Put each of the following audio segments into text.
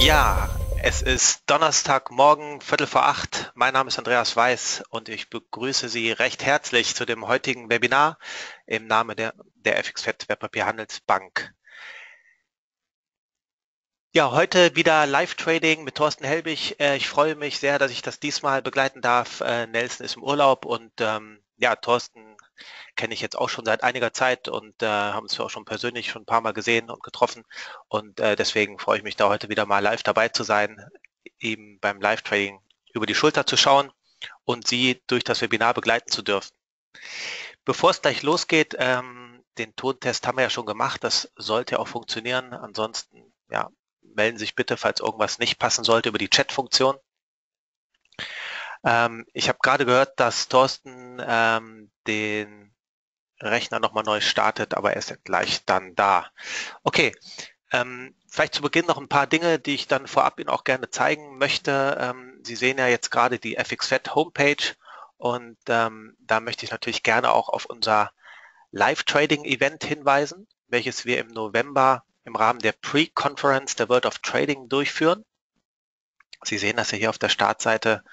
Ja, es ist Donnerstagmorgen, Viertel vor acht. Mein Name ist Andreas Weiß und ich begrüße Sie recht herzlich zu dem heutigen Webinar im Namen der, der FXFED Wertpapierhandelsbank. Ja, heute wieder Live-Trading mit Thorsten Helbig. Äh, ich freue mich sehr, dass ich das diesmal begleiten darf. Äh, Nelson ist im Urlaub und ähm, ja, Thorsten kenne ich jetzt auch schon seit einiger Zeit und äh, haben uns auch schon persönlich schon ein paar Mal gesehen und getroffen. Und äh, deswegen freue ich mich da heute wieder mal live dabei zu sein, eben beim Live-Trading über die Schulter zu schauen und Sie durch das Webinar begleiten zu dürfen. Bevor es gleich losgeht, ähm, den Tontest haben wir ja schon gemacht, das sollte auch funktionieren. Ansonsten ja, melden Sie sich bitte, falls irgendwas nicht passen sollte, über die Chat-Funktion. Ähm, ich habe gerade gehört, dass Thorsten ähm, den Rechner nochmal neu startet, aber er ist gleich dann da. Okay, ähm, vielleicht zu Beginn noch ein paar Dinge, die ich dann vorab Ihnen auch gerne zeigen möchte. Ähm, Sie sehen ja jetzt gerade die FXFET Homepage und ähm, da möchte ich natürlich gerne auch auf unser Live-Trading-Event hinweisen, welches wir im November im Rahmen der Pre-Conference der World of Trading durchführen. Sie sehen das ja hier auf der Startseite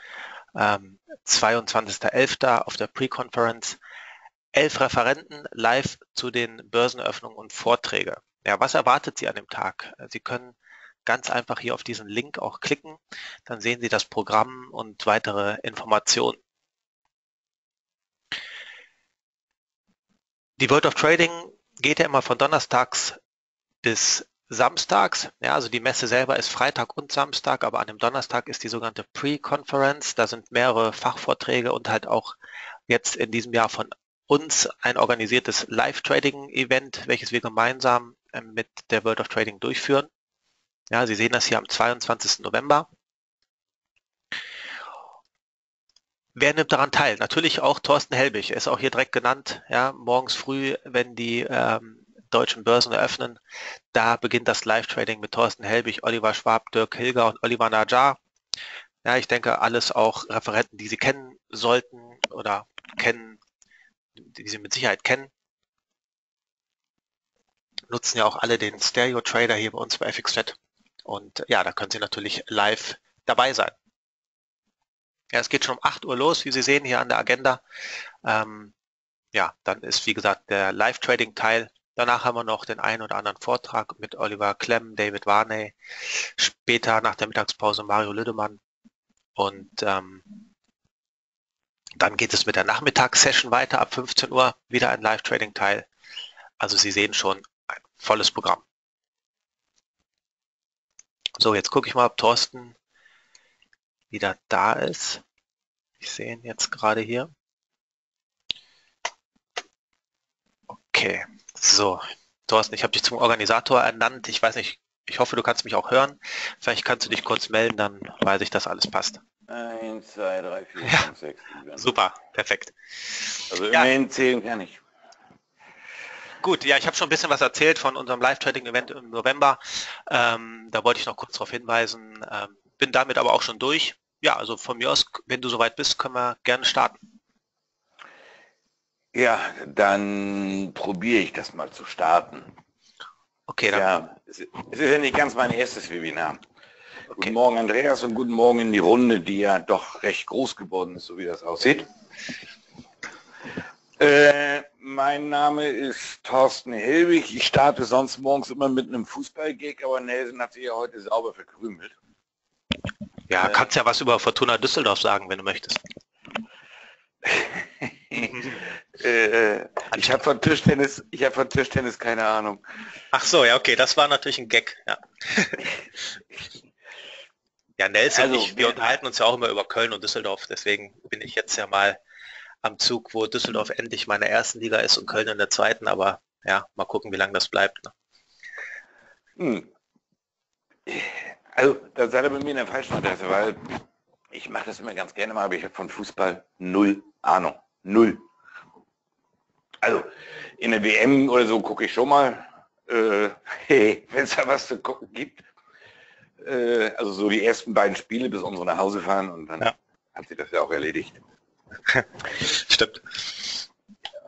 ähm, 22.11. auf der Pre-Conference. Elf Referenten live zu den Börsenöffnungen und Vorträge. Ja, was erwartet Sie an dem Tag? Sie können ganz einfach hier auf diesen Link auch klicken. Dann sehen Sie das Programm und weitere Informationen. Die World of Trading geht ja immer von Donnerstags bis samstags. Ja, also die Messe selber ist Freitag und Samstag, aber an dem Donnerstag ist die sogenannte Pre-Conference. Da sind mehrere Fachvorträge und halt auch jetzt in diesem Jahr von uns ein organisiertes Live-Trading-Event, welches wir gemeinsam ähm, mit der World of Trading durchführen. Ja, Sie sehen das hier am 22. November. Wer nimmt daran teil? Natürlich auch Thorsten Helbig, er ist auch hier direkt genannt. Ja, morgens früh, wenn die ähm, deutschen Börsen eröffnen. Da beginnt das Live-Trading mit Thorsten Helbig, Oliver Schwab, Dirk Hilger und Oliver Najar. Ja, ich denke, alles auch Referenten, die Sie kennen sollten oder kennen, die Sie mit Sicherheit kennen. Nutzen ja auch alle den Stereo Trader hier bei uns bei FXChat. Und ja, da können Sie natürlich live dabei sein. Ja, es geht schon um 8 Uhr los, wie Sie sehen hier an der Agenda. Ähm, ja, dann ist wie gesagt der Live-Trading-Teil Danach haben wir noch den einen oder anderen Vortrag mit Oliver Klemm, David Warney, später nach der Mittagspause Mario Lüdemann und ähm, dann geht es mit der Nachmittagssession weiter ab 15 Uhr, wieder ein Live-Trading-Teil. Also Sie sehen schon ein volles Programm. So, jetzt gucke ich mal, ob Thorsten wieder da ist. Ich sehe ihn jetzt gerade hier. Okay. So, Thorsten, ich habe dich zum Organisator ernannt. Ich weiß nicht, ich hoffe, du kannst mich auch hören. Vielleicht kannst du dich kurz melden, dann weiß ich, dass alles passt. 1, 2, 3, 4, 5, 6, 7. Super, perfekt. Also immerhin ja. zählen kann ich. Gut, ja, ich habe schon ein bisschen was erzählt von unserem Live-Trading-Event im November. Ähm, da wollte ich noch kurz darauf hinweisen. Ähm, bin damit aber auch schon durch. Ja, also von mir aus, wenn du soweit bist, können wir gerne starten. Ja, dann probiere ich das mal zu starten. Okay, dann. Ja, es ist ja nicht ganz mein erstes Webinar. Okay. Guten Morgen Andreas und guten Morgen in die Runde, die ja doch recht groß geworden ist, so wie das aussieht. Äh, mein Name ist Thorsten Helwig. Ich starte sonst morgens immer mit einem Fußballgig, aber Nelson hat sich ja heute sauber verkrümelt. Ja, kannst ja was über Fortuna Düsseldorf sagen, wenn du möchtest. Äh, ich habe von Tischtennis, ich habe von Tischtennis keine Ahnung. Ach so, ja, okay, das war natürlich ein Gag, ja. ja, Nelson also, ich, wir unterhalten uns ja auch immer über Köln und Düsseldorf, deswegen bin ich jetzt ja mal am Zug, wo Düsseldorf endlich meine ersten Liga ist und Köln in der zweiten, aber ja, mal gucken, wie lange das bleibt. Ne? Hm. Also, da seid ihr bei mir in der falschen Adresse, weil ich mache das immer ganz gerne mal, aber ich habe von Fußball null Ahnung. Null. Also in der WM oder so gucke ich schon mal, äh, hey, wenn es da was zu gucken gibt. Äh, also so die ersten beiden Spiele, bis unsere nach Hause fahren und dann ja. hat sich das ja auch erledigt. Stimmt.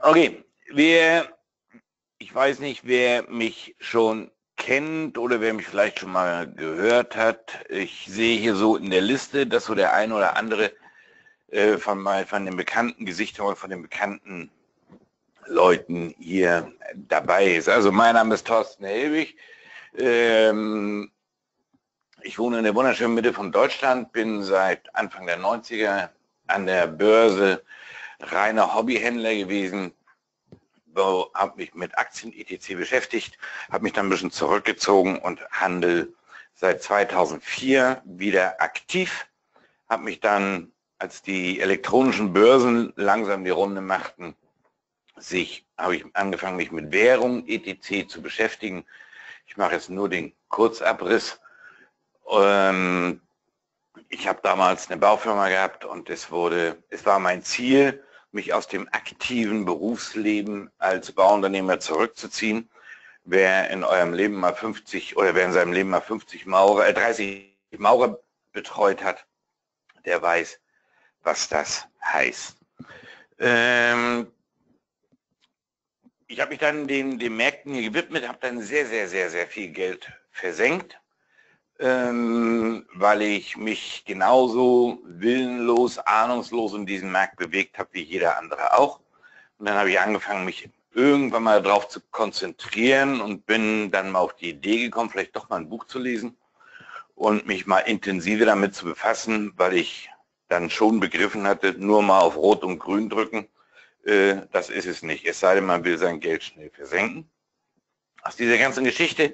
Okay, wer, ich weiß nicht, wer mich schon kennt oder wer mich vielleicht schon mal gehört hat, ich sehe hier so in der Liste, dass so der eine oder andere äh, von, von den bekannten Gesichtern oder von den bekannten Leuten hier dabei ist. Also mein Name ist Thorsten Helwig. Ähm, ich wohne in der wunderschönen Mitte von Deutschland, bin seit Anfang der 90er an der Börse reiner Hobbyhändler gewesen, habe mich mit Aktien etc. beschäftigt, habe mich dann ein bisschen zurückgezogen und handel seit 2004 wieder aktiv, habe mich dann, als die elektronischen Börsen langsam die Runde machten, sich, habe ich angefangen, mich mit Währung etc. zu beschäftigen. Ich mache jetzt nur den Kurzabriss. Ähm, ich habe damals eine Baufirma gehabt und es wurde, es war mein Ziel, mich aus dem aktiven Berufsleben als Bauunternehmer zurückzuziehen. Wer in eurem Leben mal 50 oder wer in seinem Leben mal 50 Maurer, äh 30 Maurer betreut hat, der weiß, was das heißt. Ähm, ich habe mich dann den, den Märkten hier gewidmet, habe dann sehr, sehr, sehr, sehr viel Geld versenkt ähm, weil ich mich genauso willenlos, ahnungslos in diesem Markt bewegt habe wie jeder andere auch. Und dann habe ich angefangen, mich irgendwann mal darauf zu konzentrieren und bin dann mal auf die Idee gekommen, vielleicht doch mal ein Buch zu lesen und mich mal intensiver damit zu befassen, weil ich dann schon begriffen hatte, nur mal auf Rot und Grün drücken, äh, das ist es nicht. Es sei denn, man will sein Geld schnell versenken aus dieser ganzen Geschichte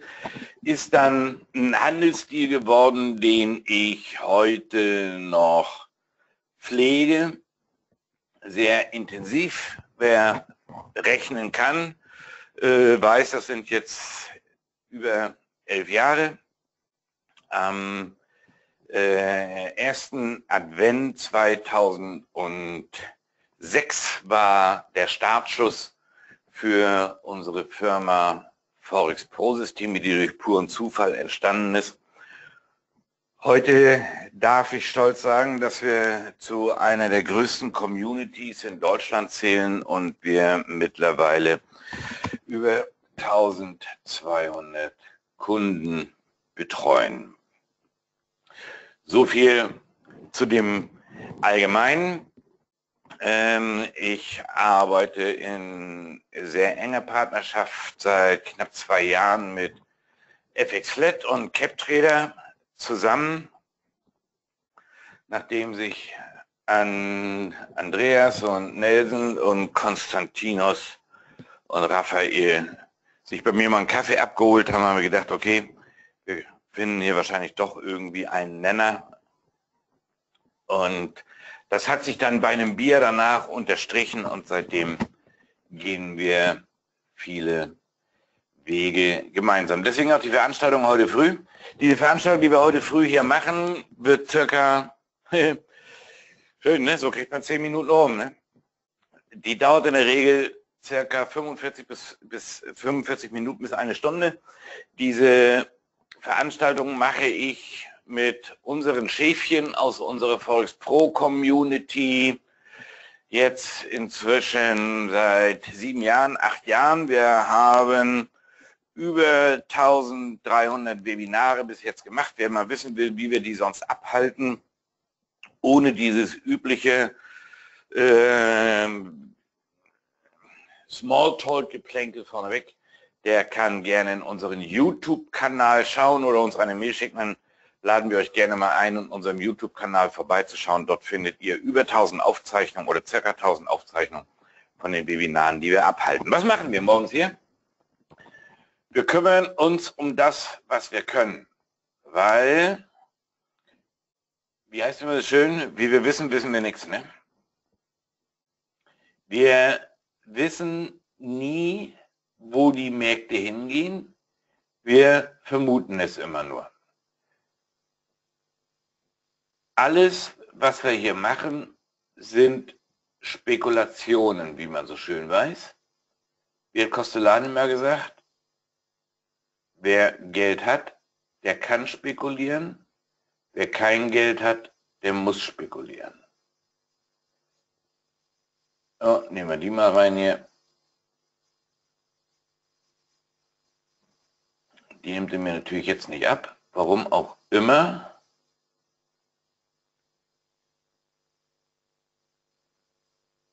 ist dann ein Handelsstil geworden, den ich heute noch pflege, sehr intensiv. Wer rechnen kann, äh, weiß, das sind jetzt über elf Jahre. Am äh, ersten Advent 2006 war der Startschuss für unsere Firma Forex Pro System, die durch puren Zufall entstanden ist. Heute darf ich stolz sagen, dass wir zu einer der größten Communities in Deutschland zählen und wir mittlerweile über 1200 Kunden betreuen. So viel zu dem Allgemeinen. Ähm, ich arbeite in sehr enger Partnerschaft seit knapp zwei Jahren mit FX Flat und CapTrader zusammen, nachdem sich an Andreas und Nelson und Konstantinos und Raphael sich bei mir mal einen Kaffee abgeholt haben, haben wir gedacht, okay, finden hier wahrscheinlich doch irgendwie einen Nenner. Und das hat sich dann bei einem Bier danach unterstrichen und seitdem gehen wir viele Wege gemeinsam. Deswegen auch die Veranstaltung heute früh. Diese Veranstaltung, die wir heute früh hier machen, wird circa, schön, ne? so kriegt man zehn Minuten um. Ne? Die dauert in der Regel circa 45 bis, bis 45 Minuten bis eine Stunde. Diese Veranstaltung mache ich mit unseren Schäfchen aus unserer Forex Pro Community jetzt inzwischen seit sieben Jahren, acht Jahren. Wir haben über 1300 Webinare bis jetzt gemacht. Wer mal wissen will, wie wir die sonst abhalten, ohne dieses übliche äh, Smalltalk-Geplänkel vorneweg, der kann gerne in unseren YouTube-Kanal schauen oder uns eine Mail schicken laden wir euch gerne mal ein, in unserem YouTube-Kanal vorbeizuschauen. Dort findet ihr über 1000 Aufzeichnungen oder circa 1000 Aufzeichnungen von den Webinaren, die wir abhalten. Was machen wir morgens hier? Wir kümmern uns um das, was wir können, weil, wie heißt immer das schön, wie wir wissen, wissen wir nichts. Ne? Wir wissen nie, wo die Märkte hingehen. Wir vermuten es immer nur alles, was wir hier machen, sind Spekulationen, wie man so schön weiß. Wie hat Costellani mal gesagt, wer Geld hat, der kann spekulieren. Wer kein Geld hat, der muss spekulieren. Oh, nehmen wir die mal rein hier. Die nimmt er mir natürlich jetzt nicht ab. Warum auch immer.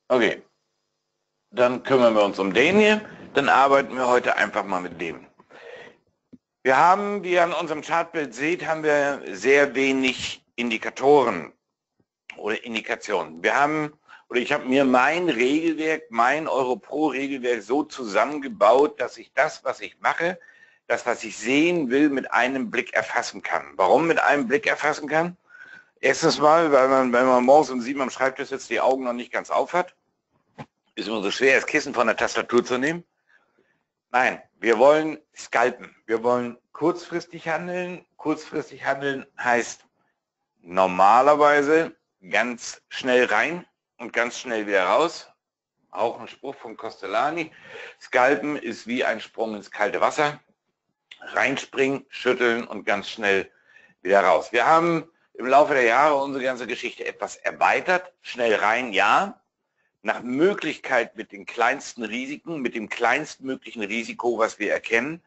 Okay. Dann kümmern wir uns um den hier. Dann arbeiten wir heute einfach mal mit dem. Wir haben, wie ihr an unserem Chartbild seht, haben wir sehr wenig Indikatoren oder Indikationen. Wir haben, oder ich habe mir mein Regelwerk, mein Europro-Regelwerk so zusammengebaut, dass ich das, was ich mache, das, was ich sehen will, mit einem Blick erfassen kann. Warum mit einem Blick erfassen kann? Erstens mal, weil man, wenn man morgens um sieben am Schreibtisch sitzt, die Augen noch nicht ganz auf hat. Ist immer so schwer, das Kissen von der Tastatur zu nehmen. Nein, wir wollen scalpen. Wir wollen kurzfristig handeln. Kurzfristig handeln heißt normalerweise ganz schnell rein und ganz schnell wieder raus. Auch ein Spruch von Costellani. Scalpen ist wie ein Sprung ins kalte Wasser. Reinspringen, schütteln und ganz schnell wieder raus. Wir haben im Laufe der Jahre unsere ganze Geschichte etwas erweitert. Schnell rein, ja nach Möglichkeit mit den kleinsten Risiken, mit dem kleinstmöglichen Risiko, was wir erkennen.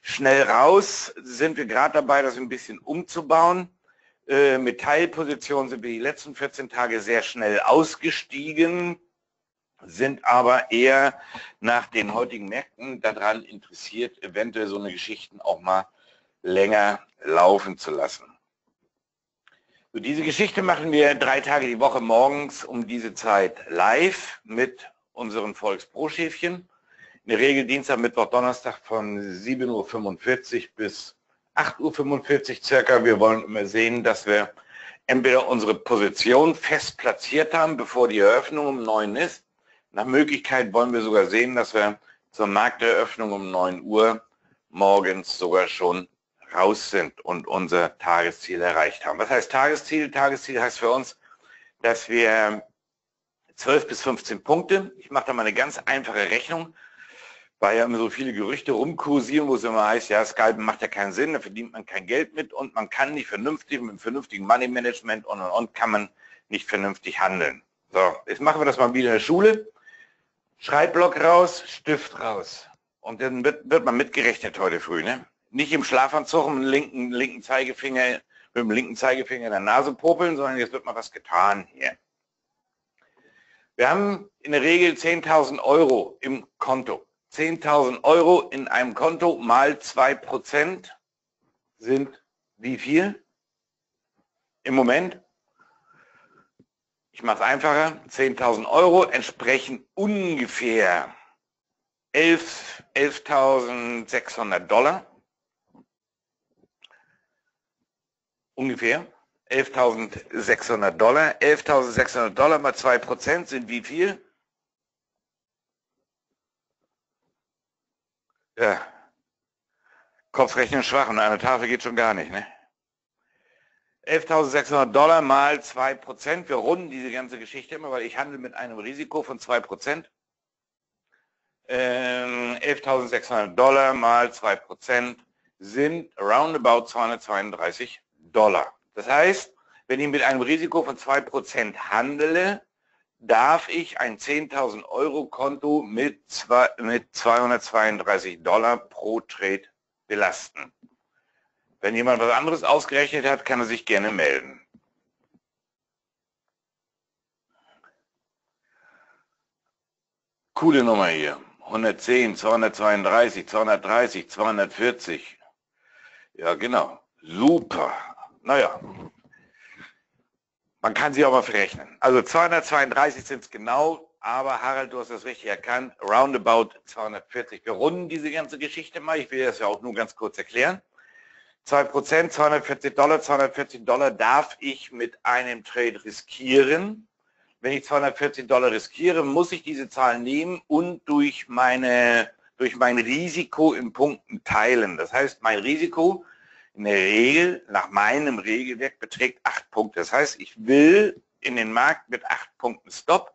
Schnell raus sind wir gerade dabei, das ein bisschen umzubauen. Äh, mit Teilpositionen sind wir die letzten 14 Tage sehr schnell ausgestiegen, sind aber eher nach den heutigen Märkten daran interessiert, eventuell so eine Geschichten auch mal länger laufen zu lassen. So, diese Geschichte machen wir drei Tage die Woche morgens um diese Zeit live mit unseren Volkspro-Schäfchen. In der Regel Dienstag, Mittwoch, Donnerstag von 7.45 Uhr bis 8.45 Uhr circa. Wir wollen immer sehen, dass wir entweder unsere Position fest platziert haben, bevor die Eröffnung um 9 ist. Nach Möglichkeit wollen wir sogar sehen, dass wir zur Markteröffnung um 9 Uhr morgens sogar schon raus sind und unser Tagesziel erreicht haben. Was heißt Tagesziel? Tagesziel heißt für uns, dass wir 12 bis 15 Punkte, ich mache da mal eine ganz einfache Rechnung, weil ja immer so viele Gerüchte rumkursieren, wo es immer heißt, ja, Skypen macht ja keinen Sinn, da verdient man kein Geld mit und man kann nicht vernünftig, mit vernünftigem Money Management und und und kann man nicht vernünftig handeln. So, jetzt machen wir das mal wieder in der Schule. Schreibblock raus, Stift raus. Und dann wird, wird man mitgerechnet heute früh. Ne? nicht im Schlafanzug mit dem linken, linken Zeigefinger, mit dem linken Zeigefinger in der Nase popeln, sondern jetzt wird mal was getan hier. Wir haben in der Regel 10.000 Euro im Konto. 10.000 Euro in einem Konto mal 2% sind wie viel? Im Moment, ich mache es einfacher, 10.000 Euro entsprechen ungefähr 11.600 11 Dollar. ungefähr 11.600 Dollar. 11.600 Dollar mal 2% sind wie viel? Ja, Kopfrechnen schwach und eine Tafel geht schon gar nicht. Ne? 11.600 Dollar mal 2%. Wir runden diese ganze Geschichte immer, weil ich handle mit einem Risiko von 2%. Ähm, 11.600 Dollar mal 2% sind roundabout 232 Dollar. Das heißt, wenn ich mit einem Risiko von 2% handele, darf ich ein 10.000 Euro Konto mit, mit 232 Dollar pro Trade belasten. Wenn jemand was anderes ausgerechnet hat, kann er sich gerne melden. Coole Nummer hier. 110, 232, 230, 240. Ja, genau. Super. Naja, man kann sie auch mal verrechnen. Also 232 sind es genau, aber Harald, du hast das richtig erkannt, roundabout 240. Wir runden diese ganze Geschichte mal, ich will das ja auch nur ganz kurz erklären. 2%, 240 Dollar, 240 Dollar darf ich mit einem Trade riskieren. Wenn ich 240 Dollar riskiere, muss ich diese Zahl nehmen und durch, meine, durch mein Risiko in Punkten teilen. Das heißt, mein Risiko in der Regel, nach meinem Regelwerk, beträgt acht Punkte. Das heißt, ich will in den Markt mit acht Punkten Stop,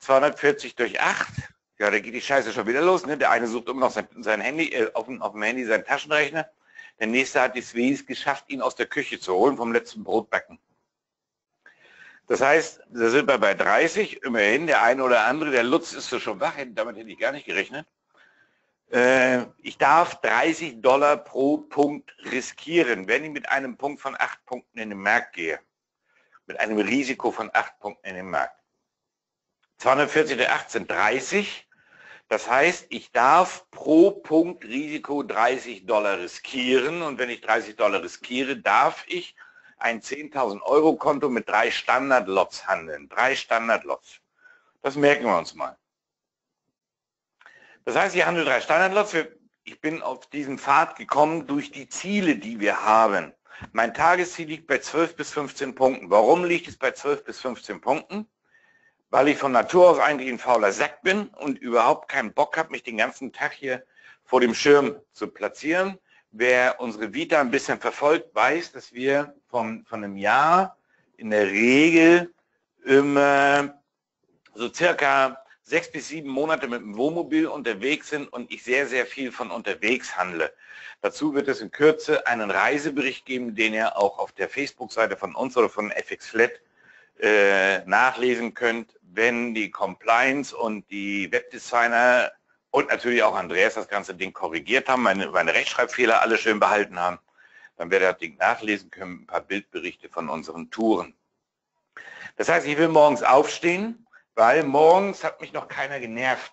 240 durch 8, ja, da geht die Scheiße schon wieder los. Ne? Der eine sucht immer noch sein, sein Handy, äh, auf, auf dem Handy seinen Taschenrechner. Der nächste hat es wenigstens geschafft, ihn aus der Küche zu holen vom letzten Brotbacken. Das heißt, da sind wir bei 30, immerhin, der eine oder andere, der Lutz ist so schon wach, damit hätte ich gar nicht gerechnet. Äh, ich darf 30 Dollar pro Punkt riskieren, wenn ich mit einem Punkt von 8 Punkten in den Markt gehe. Mit einem Risiko von 8 Punkten in den Markt. 240 der 8 sind 30. Das heißt, ich darf pro Punkt Risiko 30 Dollar riskieren und wenn ich 30 Dollar riskiere, darf ich ein 10.000 Euro Konto mit drei Standardlots handeln. Drei Standardlots. Das merken wir uns mal. Das heißt, ich handle drei Standardlots. Ich bin auf diesen Pfad gekommen durch die Ziele, die wir haben. Mein Tagesziel liegt bei 12 bis 15 Punkten. Warum liegt es bei 12 bis 15 Punkten? Weil ich von Natur aus eigentlich ein fauler Sack bin und überhaupt keinen Bock habe, mich den ganzen Tag hier vor dem Schirm zu platzieren. Wer unsere Vita ein bisschen verfolgt, weiß, dass wir von, von einem Jahr in der Regel immer so circa sechs bis sieben Monate mit dem Wohnmobil unterwegs sind und ich sehr, sehr viel von unterwegs handle. Dazu wird es in Kürze einen Reisebericht geben, den ihr auch auf der Facebook-Seite von uns oder von FX Flat äh, nachlesen könnt, wenn die Compliance und die Webdesigner und natürlich auch Andreas das ganze Ding korrigiert haben, meine, meine Rechtschreibfehler alle schön behalten haben, dann werdet ihr das Ding nachlesen können, ein paar Bildberichte von unseren Touren. Das heißt, ich will morgens aufstehen, weil morgens hat mich noch keiner genervt.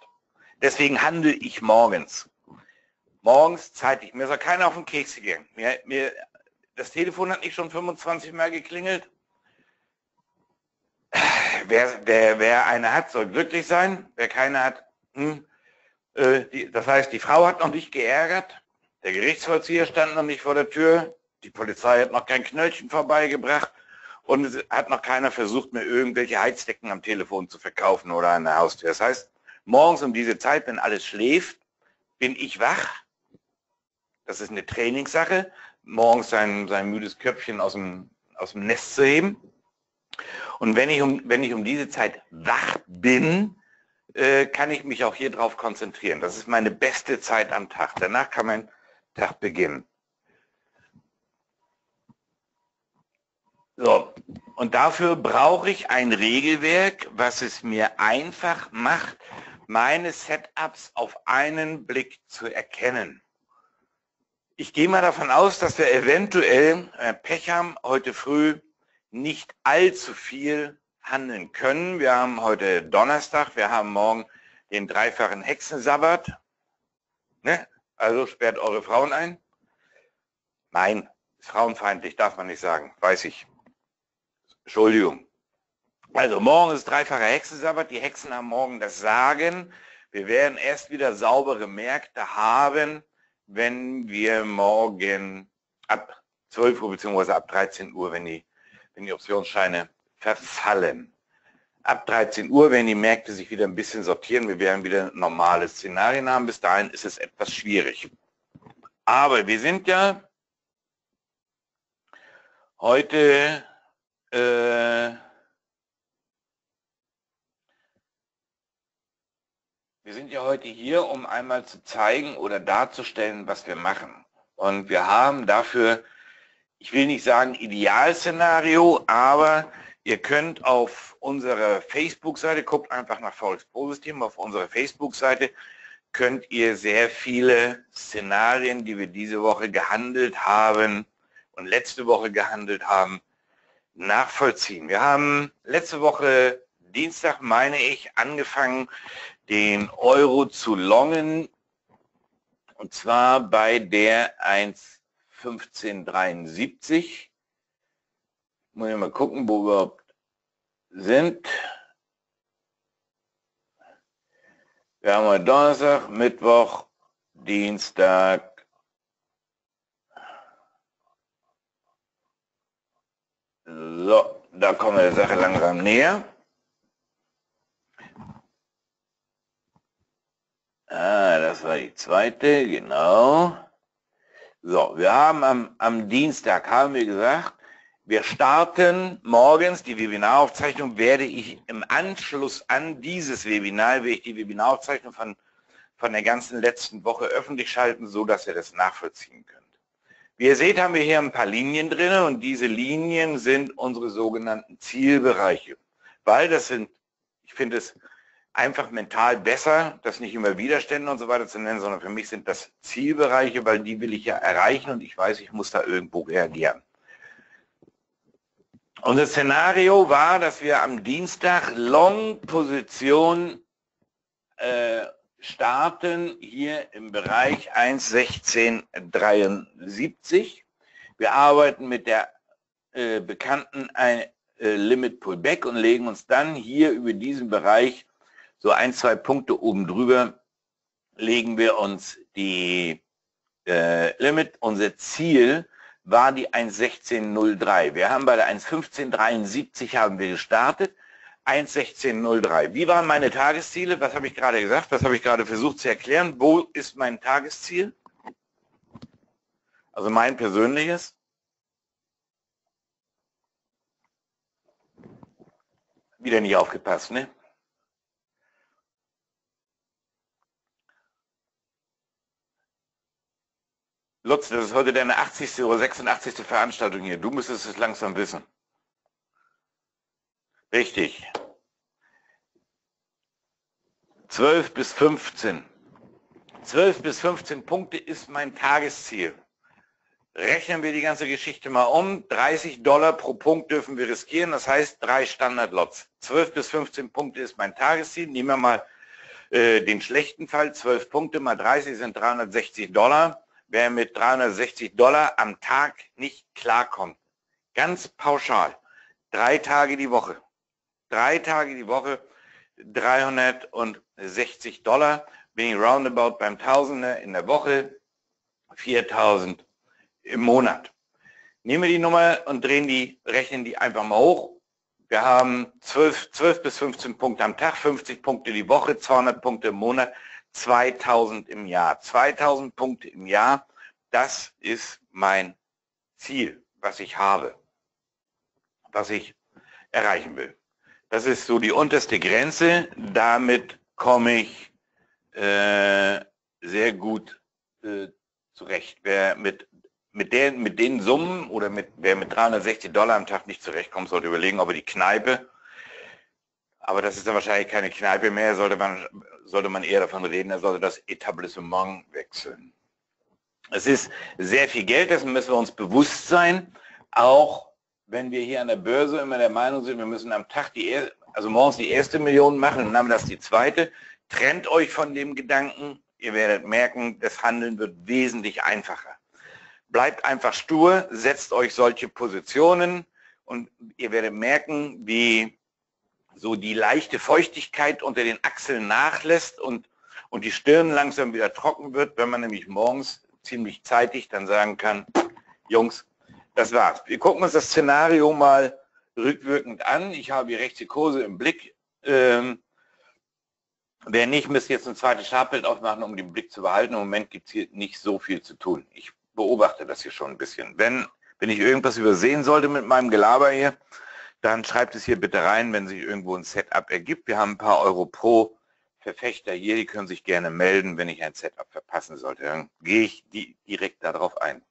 Deswegen handle ich morgens. Morgens zeitig. Mir soll keiner auf den Keks gehen. Mir, mir, das Telefon hat nicht schon 25 Mal geklingelt wer, wer, wer eine hat, soll glücklich sein. Wer keine hat, hm, äh, die, das heißt, die Frau hat noch nicht geärgert, der Gerichtsvollzieher stand noch nicht vor der Tür, die Polizei hat noch kein Knöllchen vorbeigebracht und es hat noch keiner versucht, mir irgendwelche Heizdecken am Telefon zu verkaufen oder an der Haustür. Das heißt, morgens um diese Zeit, wenn alles schläft, bin ich wach. Das ist eine Trainingssache, morgens sein, sein müdes Köpfchen aus dem, aus dem Nest zu heben. Und wenn ich um, wenn ich um diese Zeit wach bin, äh, kann ich mich auch hier drauf konzentrieren. Das ist meine beste Zeit am Tag. Danach kann mein Tag beginnen. So, und dafür brauche ich ein Regelwerk, was es mir einfach macht, meine Setups auf einen Blick zu erkennen. Ich gehe mal davon aus, dass wir eventuell äh, Pech haben heute früh nicht allzu viel handeln können. Wir haben heute Donnerstag, wir haben morgen den dreifachen Hexensabbat. Ne? Also sperrt eure Frauen ein. Nein, ist frauenfeindlich, darf man nicht sagen, weiß ich. Entschuldigung. Also morgen ist dreifacher Hexensabbat. Die Hexen haben morgen das Sagen. Wir werden erst wieder saubere Märkte haben, wenn wir morgen ab 12 Uhr bzw. ab 13 Uhr, wenn die wenn die Optionsscheine verfallen. Ab 13 Uhr werden die Märkte sich wieder ein bisschen sortieren. Wir werden wieder normale Szenarien haben. Bis dahin ist es etwas schwierig. Aber wir sind ja heute äh, wir sind ja heute hier, um einmal zu zeigen oder darzustellen, was wir machen. Und wir haben dafür ich will nicht sagen Idealszenario, aber ihr könnt auf unserer Facebook-Seite, guckt einfach nach Forex Pro System, auf unserer Facebook-Seite könnt ihr sehr viele Szenarien, die wir diese Woche gehandelt haben und letzte Woche gehandelt haben, nachvollziehen. Wir haben letzte Woche Dienstag, meine ich, angefangen, den Euro zu longen und zwar bei der 1 1573. Muss ich mal gucken, wo wir überhaupt sind. Wir haben heute Donnerstag, Mittwoch, Dienstag. So, da kommen wir der Sache langsam näher. Ah, das war die zweite, genau. So, wir haben am, am Dienstag, haben wir gesagt, wir starten morgens die Webinaraufzeichnung, werde ich im Anschluss an dieses Webinar, werde ich die Webinaraufzeichnung von, von der ganzen letzten Woche öffentlich schalten, so dass ihr das nachvollziehen könnt. Wie ihr seht, haben wir hier ein paar Linien drin und diese Linien sind unsere sogenannten Zielbereiche, weil das sind, ich finde es einfach mental besser, das nicht immer Widerstände und so weiter zu nennen, sondern für mich sind das Zielbereiche, weil die will ich ja erreichen und ich weiß, ich muss da irgendwo reagieren. Unser Szenario war, dass wir am Dienstag Long-Position äh, starten, hier im Bereich 1.1673. Wir arbeiten mit der äh, bekannten äh, Limit Pullback und legen uns dann hier über diesen Bereich so ein, zwei Punkte oben drüber, legen wir uns die äh, Limit. Unser Ziel war die 1.1603. Wir haben bei der 1.1573 haben wir gestartet. 1.1603. Wie waren meine Tagesziele? Was habe ich gerade gesagt? Was habe ich gerade versucht zu erklären? Wo ist mein Tagesziel? Also mein persönliches. Wieder nicht aufgepasst, ne? Lutz, das ist heute deine 80. oder 86. Veranstaltung hier. Du müsstest es langsam wissen. Richtig. 12 bis 15. 12 bis 15 Punkte ist mein Tagesziel. Rechnen wir die ganze Geschichte mal um. 30 Dollar pro Punkt dürfen wir riskieren. Das heißt drei Standardlots. 12 bis 15 Punkte ist mein Tagesziel. Nehmen wir mal äh, den schlechten Fall. 12 Punkte mal 30 sind 360 Dollar. Wer mit 360 Dollar am Tag nicht klarkommt, ganz pauschal, drei Tage die Woche, drei Tage die Woche, 360 Dollar, bin ich roundabout beim Tausender in der Woche, 4000 im Monat. Nehmen wir die Nummer und drehen die, rechnen die einfach mal hoch. Wir haben 12, 12 bis 15 Punkte am Tag, 50 Punkte die Woche, 200 Punkte im Monat, 2000 im Jahr. 2000 Punkte im Jahr, das ist mein Ziel, was ich habe, was ich erreichen will. Das ist so die unterste Grenze. Damit komme ich äh, sehr gut äh, zurecht. Wer mit, mit, den, mit den Summen oder mit, wer mit 360 Dollar am Tag nicht zurechtkommt, sollte überlegen, ob er die Kneipe, aber das ist dann wahrscheinlich keine Kneipe mehr, sollte man, sollte man eher davon reden, er sollte das Etablissement wechseln. Es ist sehr viel Geld, dessen müssen wir uns bewusst sein, auch wenn wir hier an der Börse immer der Meinung sind, wir müssen am Tag die, also morgens die erste Million machen und dann das die zweite. Trennt euch von dem Gedanken, ihr werdet merken, das Handeln wird wesentlich einfacher. Bleibt einfach stur, setzt euch solche Positionen und ihr werdet merken, wie so die leichte Feuchtigkeit unter den Achseln nachlässt und, und die Stirn langsam wieder trocken wird, wenn man nämlich morgens ziemlich zeitig dann sagen kann, Jungs, das war's. Wir gucken uns das Szenario mal rückwirkend an. Ich habe die rechte Kurse im Blick. Ähm, wer nicht, müsste jetzt ein zweites Schartbild aufmachen, um den Blick zu behalten. Im Moment gibt es hier nicht so viel zu tun. Ich beobachte das hier schon ein bisschen. Wenn, wenn ich irgendwas übersehen sollte mit meinem Gelaber hier, dann schreibt es hier bitte rein, wenn sich irgendwo ein Setup ergibt. Wir haben ein paar Euro pro Verfechter hier, die können sich gerne melden, wenn ich ein Setup verpassen sollte. Dann gehe ich direkt darauf ein.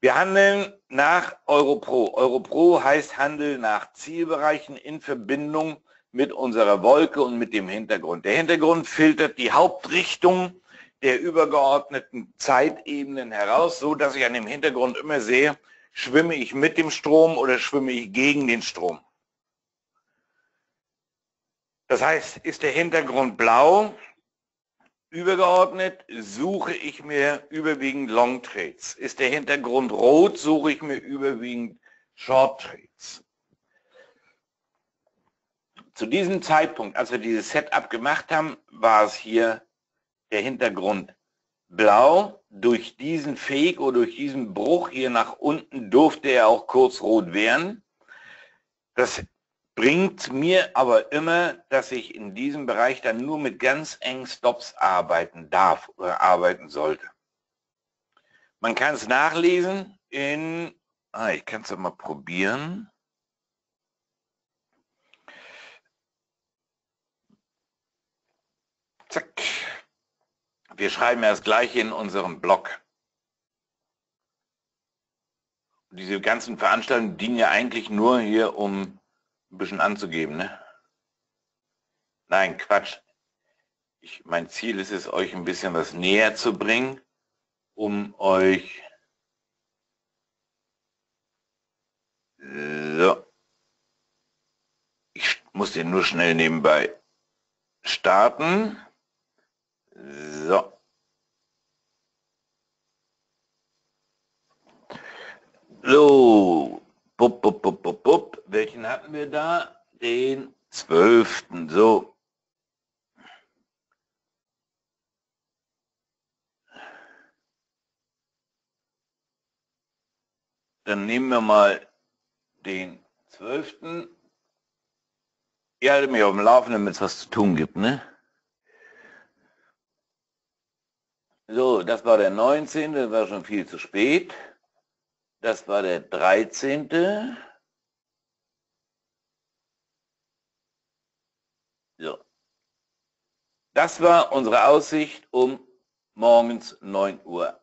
Wir handeln nach Europro. Europro heißt Handel nach Zielbereichen in Verbindung mit unserer Wolke und mit dem Hintergrund. Der Hintergrund filtert die Hauptrichtung der übergeordneten Zeitebenen heraus, so dass ich an dem Hintergrund immer sehe, schwimme ich mit dem Strom oder schwimme ich gegen den Strom. Das heißt, ist der Hintergrund blau, übergeordnet suche ich mir überwiegend Long Trades. Ist der Hintergrund rot, suche ich mir überwiegend Short Trades. Zu diesem Zeitpunkt, als wir dieses Setup gemacht haben, war es hier der Hintergrund blau. Durch diesen Fake oder durch diesen Bruch hier nach unten durfte er auch kurz rot werden. Das bringt mir aber immer, dass ich in diesem Bereich dann nur mit ganz engen Stops arbeiten darf oder arbeiten sollte. Man kann es nachlesen in, ah, ich kann es mal probieren. Zack. Wir schreiben ja das gleiche in unserem Blog. Diese ganzen Veranstaltungen dienen ja eigentlich nur hier, um ein bisschen anzugeben. Ne? Nein, Quatsch. Ich, mein Ziel ist es, euch ein bisschen was näher zu bringen, um euch so. Ich muss den nur schnell nebenbei starten. So. So, bup, bup, bup, bup, bup. Welchen hatten wir da? Den zwölften. So. Dann nehmen wir mal den zwölften. Ihr haltet mich auf dem Laufenden, damit es was zu tun gibt, ne? So, das war der 19. Das war schon viel zu spät. Das war der 13. So. Das war unsere Aussicht um morgens 9.08 Uhr.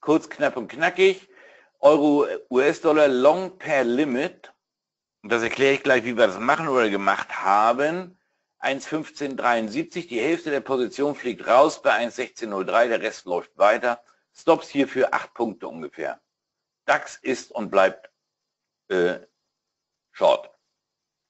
Kurz, knapp und knackig. Euro, US-Dollar Long per Limit. Und das erkläre ich gleich, wie wir das machen oder gemacht haben. 1.1573, die Hälfte der Position fliegt raus bei 1.1603, der Rest läuft weiter. Stops hier für 8 Punkte ungefähr. DAX ist und bleibt äh, short.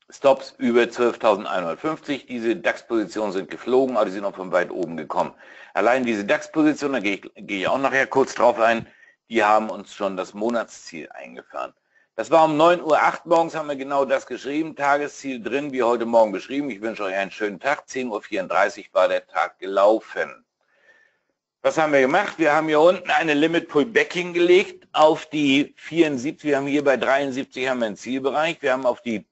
Stops über 12.150. Diese DAX-Positionen sind geflogen, aber die sind auch von weit oben gekommen. Allein diese DAX-Position, da gehe ich, gehe ich auch nachher kurz drauf ein, die haben uns schon das Monatsziel eingefahren. Das war um 9.08 Uhr morgens, haben wir genau das geschrieben, Tagesziel drin, wie heute Morgen beschrieben. Ich wünsche euch einen schönen Tag. 10.34 Uhr war der Tag gelaufen. Was haben wir gemacht? Wir haben hier unten eine Limit Pullback hingelegt auf die 74. Wir haben hier bei 73 haben wir einen Zielbereich. Wir haben auf die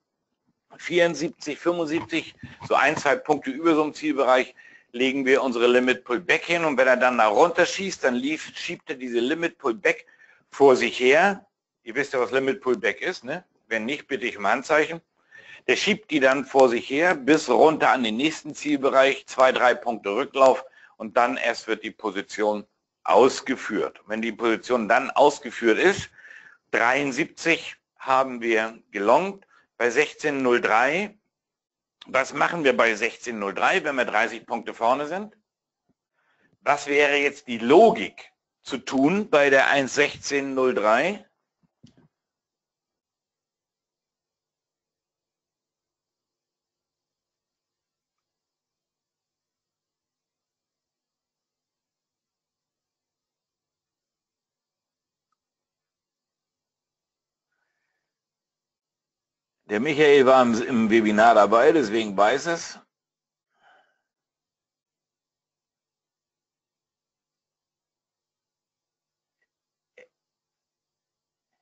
74, 75, so ein, zwei Punkte über so einem Zielbereich legen wir unsere Limit Pullback hin und wenn er dann nach runter schießt, dann lief, schiebt er diese Limit Pullback vor sich her. Ihr wisst ja, was Limit Pullback ist, ne? Wenn nicht, bitte ich um Handzeichen. Der schiebt die dann vor sich her bis runter an den nächsten Zielbereich, zwei, drei Punkte Rücklauf und dann erst wird die Position ausgeführt. Wenn die Position dann ausgeführt ist, 73 haben wir gelongt, bei 16.03. Was machen wir bei 16.03, wenn wir 30 Punkte vorne sind? Was wäre jetzt die Logik zu tun bei der 1.16.03? Der Michael war im, im Webinar dabei, deswegen weiß es.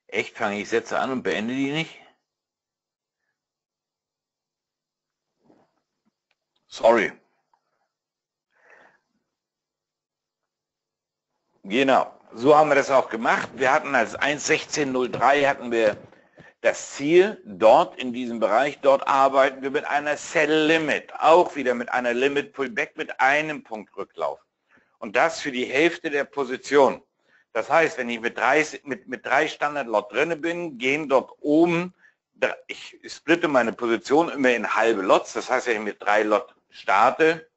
Echt, fange ich Sätze an und beende die nicht? Sorry. Genau, so haben wir das auch gemacht. Wir hatten als 1.16.03 hatten wir das Ziel dort in diesem Bereich, dort arbeiten wir mit einer Sell Limit, auch wieder mit einer Limit Pullback mit einem Punkt Rücklauf. Und das für die Hälfte der Position. Das heißt, wenn ich mit drei, mit, mit drei Standard Lot drinne bin, gehen dort oben, ich splitte meine Position immer in halbe Lots. Das heißt, wenn ich mit drei Lot starte,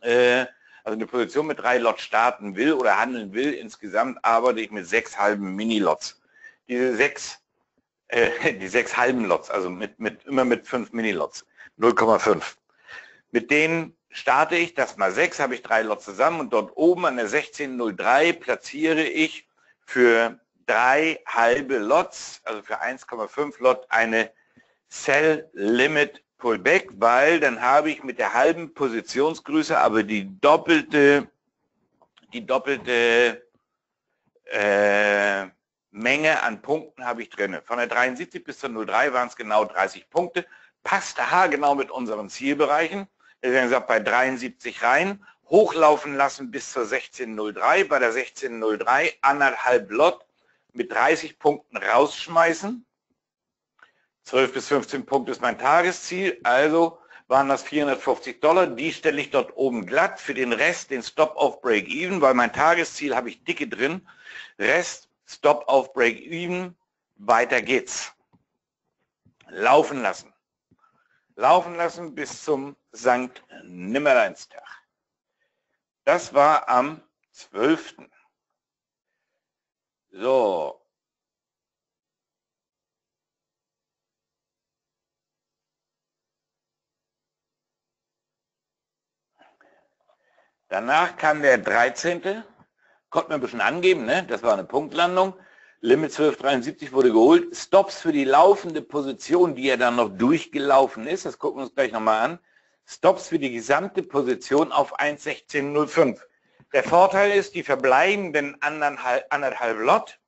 äh, also eine Position mit drei Lot starten will oder handeln will, insgesamt arbeite ich mit sechs halben Mini-Lots. Diese sechs äh, die sechs halben Lots, also mit, mit, immer mit fünf Mini-Lots, 0,5. Mit denen starte ich, das mal sechs, habe ich drei Lots zusammen und dort oben an der 1603 platziere ich für drei halbe Lots, also für 1,5 Lot, eine Cell Limit Pullback, weil dann habe ich mit der halben Positionsgröße aber die doppelte, die doppelte äh, Menge an Punkten habe ich drin. Von der 73 bis zur 03 waren es genau 30 Punkte. Passte genau mit unseren Zielbereichen. Wir haben gesagt, bei 73 rein, hochlaufen lassen bis zur 1603. Bei der 1603 anderthalb Lot mit 30 Punkten rausschmeißen. 12 bis 15 Punkte ist mein Tagesziel. Also waren das 450 Dollar. Die stelle ich dort oben glatt. Für den Rest, den Stop auf Break-Even, weil mein Tagesziel habe ich dicke drin. Rest Stop auf Break-Even, weiter geht's. Laufen lassen. laufen lassen bis zum Sankt Nimmerleinstag. Das war am 12. So. Danach kam der 13. Konnte man ein bisschen angeben, ne? das war eine Punktlandung. Limit 1273 wurde geholt. Stops für die laufende Position, die ja dann noch durchgelaufen ist, das gucken wir uns gleich nochmal an. Stops für die gesamte Position auf 1.16.05. Der Vorteil ist, die verbleibenden anderthalb, anderthalb Lot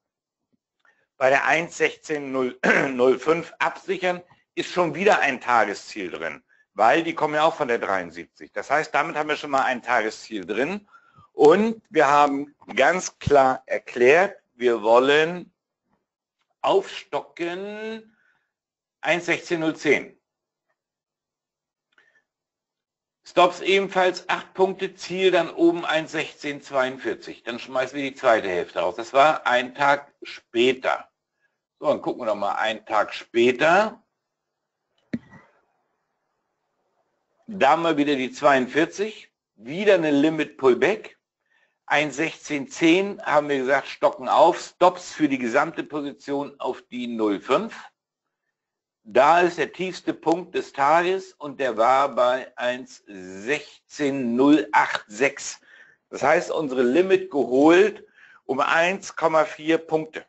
bei der 1.16.05 absichern, ist schon wieder ein Tagesziel drin, weil die kommen ja auch von der 73. Das heißt, damit haben wir schon mal ein Tagesziel drin und wir haben ganz klar erklärt, wir wollen aufstocken 1.16.010. Stops ebenfalls 8 Punkte, Ziel dann oben 1,1642. Dann schmeißen wir die zweite Hälfte raus. Das war ein Tag später. So, dann gucken wir noch mal einen Tag später. Da haben wir wieder die 42. Wieder eine Limit Pullback. 1,1610 haben wir gesagt, stocken auf. Stops für die gesamte Position auf die 05. Da ist der tiefste Punkt des Tages und der war bei 1,16086. Das heißt, unsere Limit geholt um 1,4 Punkte.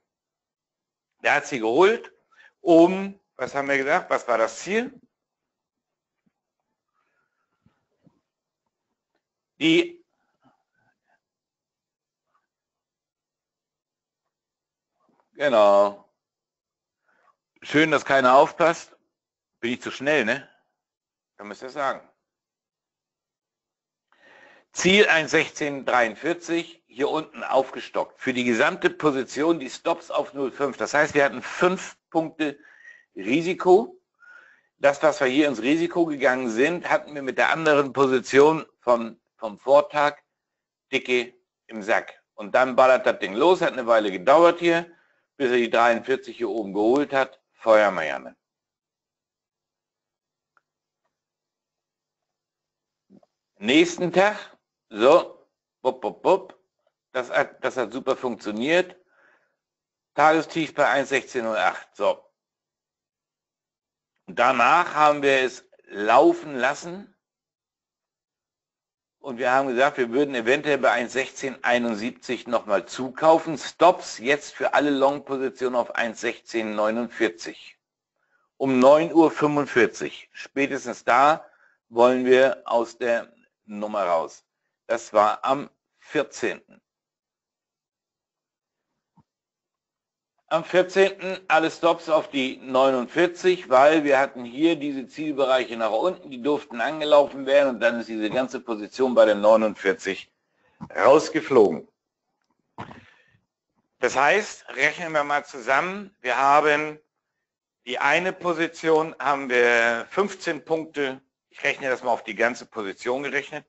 Der hat sie geholt um, was haben wir gesagt, was war das Ziel? Die Genau. Schön, dass keiner aufpasst. Bin ich zu schnell, ne? Dann müsst ihr sagen. Ziel 1,1643, hier unten aufgestockt. Für die gesamte Position die Stops auf 0,5. Das heißt, wir hatten fünf Punkte Risiko. Das, was wir hier ins Risiko gegangen sind, hatten wir mit der anderen Position vom, vom Vortag dicke im Sack. Und dann ballert das Ding los, hat eine Weile gedauert hier, bis er die 43 hier oben geholt hat. Feuermeierne. Nächsten Tag, so, bup, bup, bup, das, hat, das hat super funktioniert. Tagestief bei 1,1608. So. Danach haben wir es laufen lassen und wir haben gesagt, wir würden eventuell bei 1,1671 nochmal zukaufen. Stops jetzt für alle Long-Positionen auf 1,1649. Um 9.45 Uhr. Spätestens da wollen wir aus der Nummer raus. Das war am 14. Am 14. alle Stops auf die 49, weil wir hatten hier diese Zielbereiche nach unten, die durften angelaufen werden und dann ist diese ganze Position bei der 49 rausgeflogen. Das heißt, rechnen wir mal zusammen, wir haben die eine Position, haben wir 15 Punkte, ich rechne das mal auf die ganze Position gerechnet,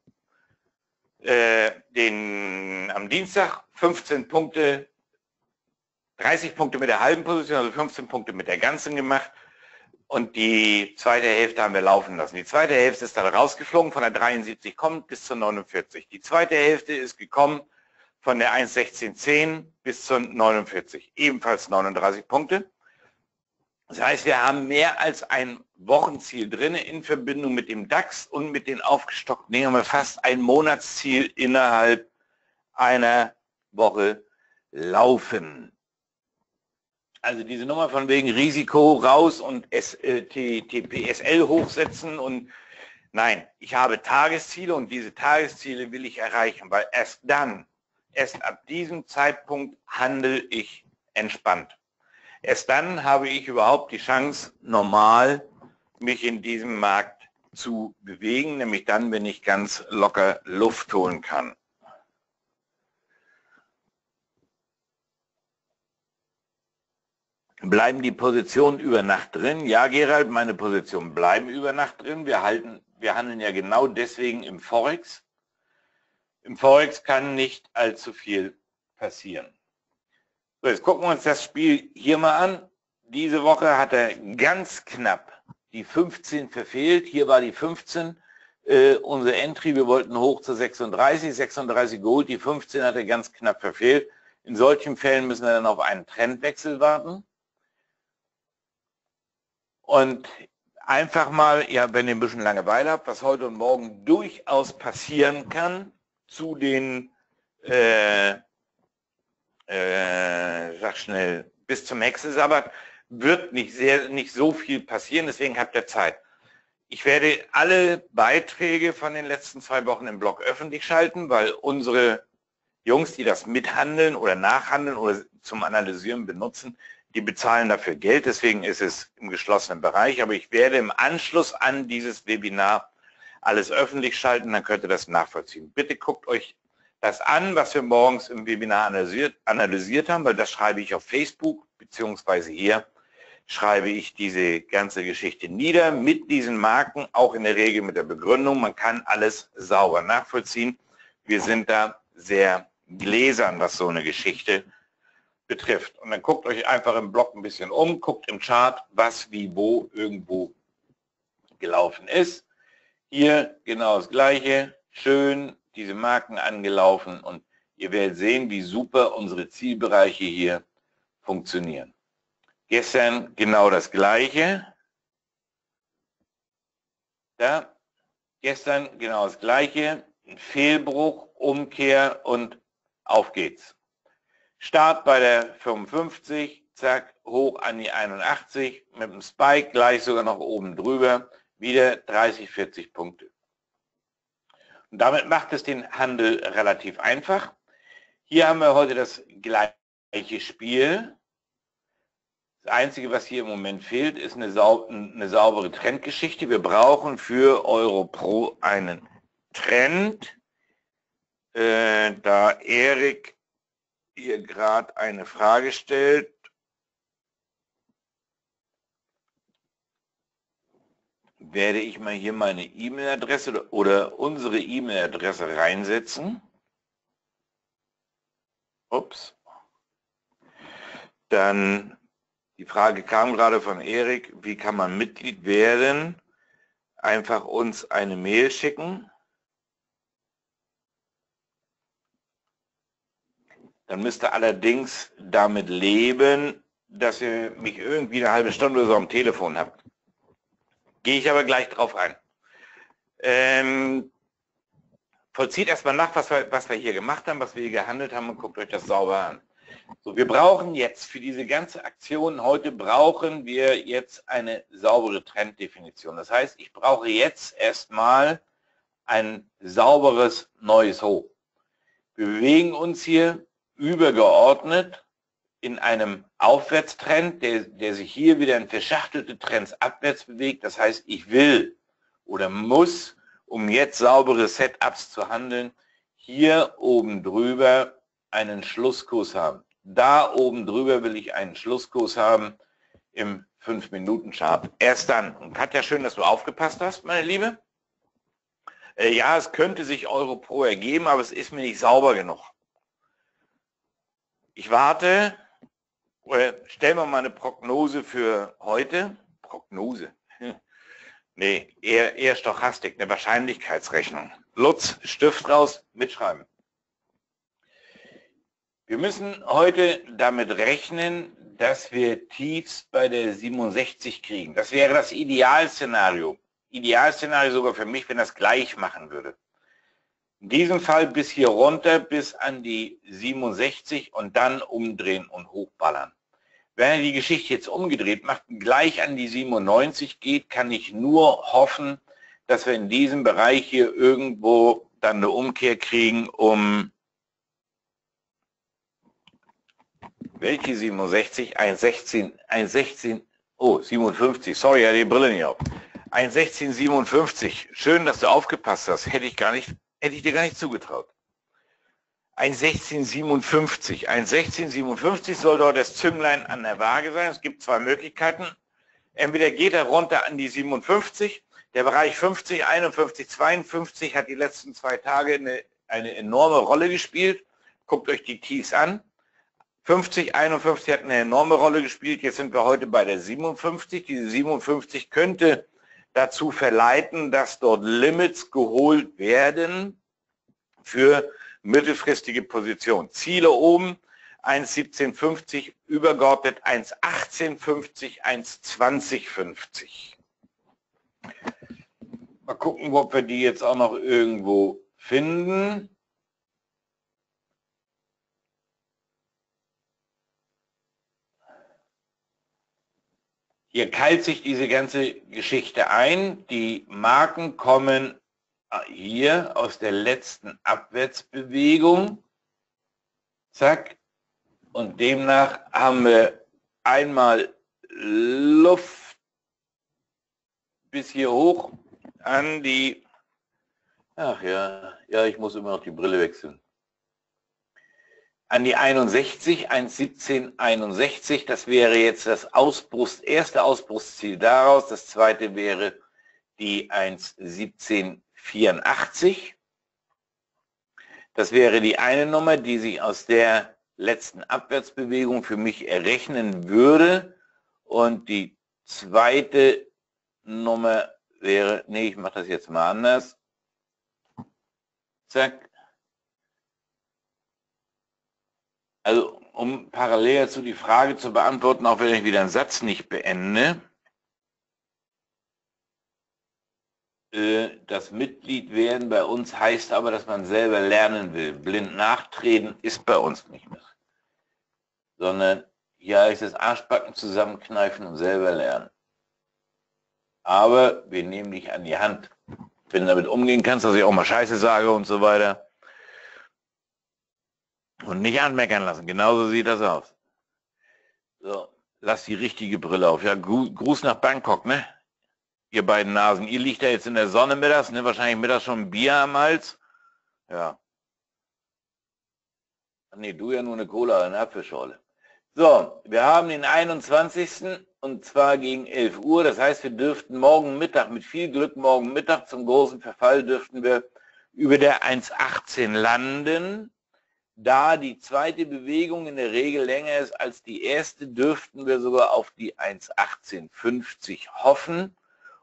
äh, den, am Dienstag 15 Punkte 30 Punkte mit der halben Position, also 15 Punkte mit der ganzen gemacht. Und die zweite Hälfte haben wir laufen lassen. Die zweite Hälfte ist dann rausgeflogen, von der 73 kommt bis zur 49. Die zweite Hälfte ist gekommen von der 1,1610 bis zur 49. Ebenfalls 39 Punkte. Das heißt, wir haben mehr als ein Wochenziel drin in Verbindung mit dem DAX und mit den aufgestockten Dingen haben wir fast ein Monatsziel innerhalb einer Woche laufen. Also diese Nummer von wegen Risiko raus und TPSL äh, hochsetzen und nein, ich habe Tagesziele und diese Tagesziele will ich erreichen, weil erst dann, erst ab diesem Zeitpunkt handle ich entspannt. Erst dann habe ich überhaupt die Chance, normal mich in diesem Markt zu bewegen, nämlich dann, wenn ich ganz locker Luft holen kann. Bleiben die Positionen über Nacht drin? Ja, Gerald, meine Positionen bleiben über Nacht drin. Wir, halten, wir handeln ja genau deswegen im Forex. Im Forex kann nicht allzu viel passieren. So, jetzt gucken wir uns das Spiel hier mal an. Diese Woche hat er ganz knapp die 15 verfehlt. Hier war die 15 äh, unsere Entry. Wir wollten hoch zu 36, 36 geholt. Die 15 hat er ganz knapp verfehlt. In solchen Fällen müssen wir dann auf einen Trendwechsel warten. Und einfach mal, ja, wenn ihr ein bisschen Langeweile habt, was heute und morgen durchaus passieren kann, zu den, äh, äh, sag schnell, bis zum Hexesabbat wird nicht sehr, nicht so viel passieren, deswegen habt ihr Zeit. Ich werde alle Beiträge von den letzten zwei Wochen im Blog öffentlich schalten, weil unsere Jungs, die das mithandeln oder nachhandeln oder zum Analysieren benutzen, die bezahlen dafür Geld, deswegen ist es im geschlossenen Bereich. Aber ich werde im Anschluss an dieses Webinar alles öffentlich schalten, dann könnt ihr das nachvollziehen. Bitte guckt euch das an, was wir morgens im Webinar analysiert, analysiert haben, weil das schreibe ich auf Facebook, beziehungsweise hier schreibe ich diese ganze Geschichte nieder mit diesen Marken, auch in der Regel mit der Begründung. Man kann alles sauber nachvollziehen. Wir sind da sehr gläsern, was so eine Geschichte betrifft. Und dann guckt euch einfach im Blog ein bisschen um, guckt im Chart, was wie wo irgendwo gelaufen ist. Hier genau das gleiche, schön diese Marken angelaufen und ihr werdet sehen, wie super unsere Zielbereiche hier funktionieren. Gestern genau das gleiche. Da, gestern genau das gleiche, Fehlbruch, Umkehr und auf geht's. Start bei der 55, zack, hoch an die 81, mit dem Spike gleich sogar noch oben drüber, wieder 30, 40 Punkte. Und damit macht es den Handel relativ einfach. Hier haben wir heute das gleiche Spiel. Das Einzige, was hier im Moment fehlt, ist eine, sau eine saubere Trendgeschichte. Wir brauchen für Euro Pro einen Trend. Äh, da Erik ihr gerade eine Frage stellt, werde ich mal hier meine E-Mail-Adresse oder unsere E-Mail-Adresse reinsetzen. Ups. Dann die Frage kam gerade von Erik, wie kann man Mitglied werden? Einfach uns eine Mail schicken. Dann müsst ihr allerdings damit leben, dass ihr mich irgendwie eine halbe Stunde oder so am Telefon habt. Gehe ich aber gleich drauf ein. Ähm, vollzieht erstmal nach, was wir, was wir hier gemacht haben, was wir hier gehandelt haben und guckt euch das sauber an. So, wir brauchen jetzt für diese ganze Aktion heute brauchen wir jetzt eine saubere Trenddefinition. Das heißt, ich brauche jetzt erstmal ein sauberes neues Hoch. Wir bewegen uns hier übergeordnet in einem Aufwärtstrend, der, der sich hier wieder in verschachtelte Trends abwärts bewegt. Das heißt, ich will oder muss, um jetzt saubere Setups zu handeln, hier oben drüber einen Schlusskurs haben. Da oben drüber will ich einen Schlusskurs haben im 5-Minuten-Chart. Erst dann. Und Katja, schön, dass du aufgepasst hast, meine Liebe. Äh, ja, es könnte sich Euro Pro ergeben, aber es ist mir nicht sauber genug. Ich warte, stellen wir mal eine Prognose für heute. Prognose. Nee, eher, eher Stochastik, eine Wahrscheinlichkeitsrechnung. Lutz, Stift raus, mitschreiben. Wir müssen heute damit rechnen, dass wir Tiefs bei der 67 kriegen. Das wäre das Idealszenario. Idealszenario sogar für mich, wenn das gleich machen würde. In diesem Fall bis hier runter, bis an die 67 und dann umdrehen und hochballern. Wenn er die Geschichte jetzt umgedreht macht, gleich an die 97 geht, kann ich nur hoffen, dass wir in diesem Bereich hier irgendwo dann eine Umkehr kriegen, um welche 67? 1,16, 1,16, oh, 57, sorry, ja, die Brille nicht auf. 1,1657, schön, dass du aufgepasst hast, hätte ich gar nicht hätte ich dir gar nicht zugetraut. Ein 1657. Ein 1657 soll dort das Zünglein an der Waage sein. Es gibt zwei Möglichkeiten. Entweder geht er runter an die 57. Der Bereich 50, 51, 52 hat die letzten zwei Tage eine, eine enorme Rolle gespielt. Guckt euch die Tiefs an. 50, 51 hat eine enorme Rolle gespielt. Jetzt sind wir heute bei der 57. Diese 57 könnte dazu verleiten, dass dort Limits geholt werden für mittelfristige Positionen. Ziele oben 1,1750, übergeordnet 1,1850, 1,2050. Mal gucken, ob wir die jetzt auch noch irgendwo finden. Hier keilt sich diese ganze Geschichte ein. Die Marken kommen äh, hier aus der letzten Abwärtsbewegung. Zack. Und demnach haben wir einmal Luft bis hier hoch an die, ach ja, ja, ich muss immer noch die Brille wechseln an die 61, 1,1761. Das wäre jetzt das Ausbruchs, erste Ausbruchsziel daraus. Das zweite wäre die 1,1784. Das wäre die eine Nummer, die sich aus der letzten Abwärtsbewegung für mich errechnen würde. Und die zweite Nummer wäre, nee, ich mache das jetzt mal anders. Zack, Also um parallel dazu die Frage zu beantworten, auch wenn ich wieder einen Satz nicht beende, äh, das Mitglied werden bei uns heißt aber, dass man selber lernen will. Blind nachtreten ist bei uns nicht mehr. Sondern hier heißt es Arschbacken zusammenkneifen und selber lernen. Aber wir nehmen dich an die Hand. Wenn du damit umgehen kannst, dass ich auch mal Scheiße sage und so weiter, und nicht anmeckern lassen. Genauso sieht das aus. So, lass die richtige Brille auf. Ja, Gruß nach Bangkok, ne? Ihr beiden Nasen. Ihr liegt da jetzt in der Sonne mittags, ne? Wahrscheinlich mittags schon Bier am Hals. Ja. Nee, du ja nur eine Cola, eine Apfelschorle. So, wir haben den 21. und zwar gegen 11 Uhr. Das heißt, wir dürften morgen Mittag, mit viel Glück morgen Mittag zum großen Verfall, dürften wir über der 1.18 landen. Da die zweite Bewegung in der Regel länger ist als die erste, dürften wir sogar auf die 1,1850 hoffen.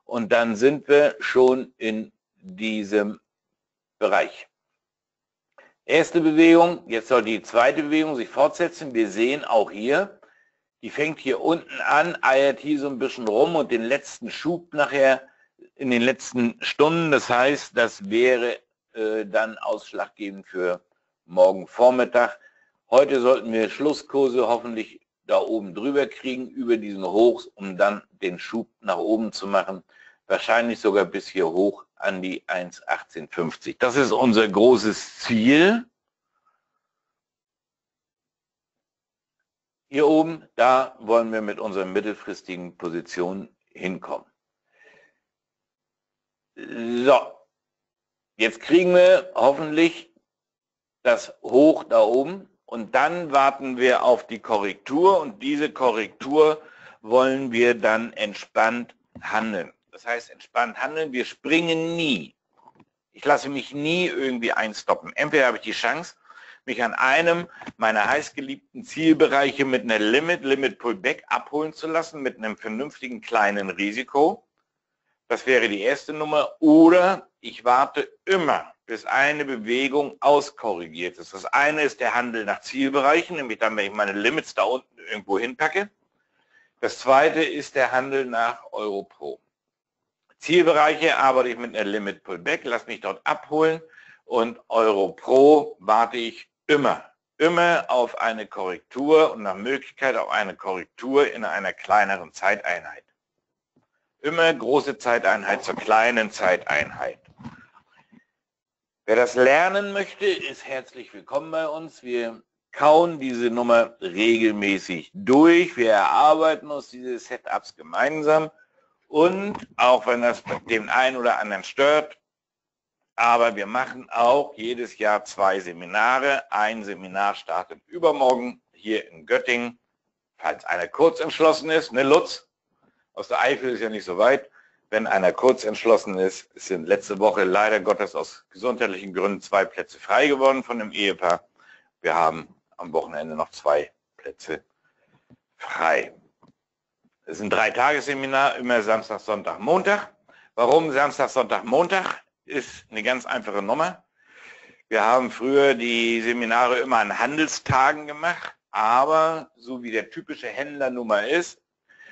Und dann sind wir schon in diesem Bereich. Erste Bewegung, jetzt soll die zweite Bewegung sich fortsetzen. Wir sehen auch hier, die fängt hier unten an, eiert hier so ein bisschen rum und den letzten Schub nachher in den letzten Stunden. Das heißt, das wäre äh, dann ausschlaggebend für morgen Vormittag. Heute sollten wir Schlusskurse hoffentlich da oben drüber kriegen, über diesen Hochs, um dann den Schub nach oben zu machen. Wahrscheinlich sogar bis hier hoch an die 1,1850. Das ist unser großes Ziel. Hier oben, da wollen wir mit unserer mittelfristigen Position hinkommen. So, jetzt kriegen wir hoffentlich das hoch da oben und dann warten wir auf die Korrektur und diese Korrektur wollen wir dann entspannt handeln. Das heißt entspannt handeln, wir springen nie. Ich lasse mich nie irgendwie einstoppen. Entweder habe ich die Chance, mich an einem meiner heißgeliebten Zielbereiche mit einer Limit, Limit Pullback abholen zu lassen, mit einem vernünftigen kleinen Risiko. Das wäre die erste Nummer. Oder ich warte immer bis eine Bewegung auskorrigiert ist. Das eine ist der Handel nach Zielbereichen, nämlich dann, wenn ich meine Limits da unten irgendwo hinpacke. Das zweite ist der Handel nach Euro Pro. Zielbereiche arbeite ich mit einer Limit Pullback, lass mich dort abholen und Euro Pro warte ich immer, immer auf eine Korrektur und nach Möglichkeit auf eine Korrektur in einer kleineren Zeiteinheit. Immer große Zeiteinheit zur kleinen Zeiteinheit. Wer das lernen möchte, ist herzlich willkommen bei uns. Wir kauen diese Nummer regelmäßig durch. Wir erarbeiten uns diese Setups gemeinsam. Und auch wenn das dem einen oder anderen stört, aber wir machen auch jedes Jahr zwei Seminare. Ein Seminar startet übermorgen hier in Göttingen. Falls einer kurz entschlossen ist, ne Lutz? Aus der Eifel ist ja nicht so weit wenn einer kurz entschlossen ist. Es sind letzte Woche leider Gottes aus gesundheitlichen Gründen zwei Plätze frei geworden von dem Ehepaar. Wir haben am Wochenende noch zwei Plätze frei. Es ist ein Dreitagesseminar, immer Samstag, Sonntag, Montag. Warum Samstag, Sonntag, Montag? Ist eine ganz einfache Nummer. Wir haben früher die Seminare immer an Handelstagen gemacht, aber so wie der typische Händler Nummer ist,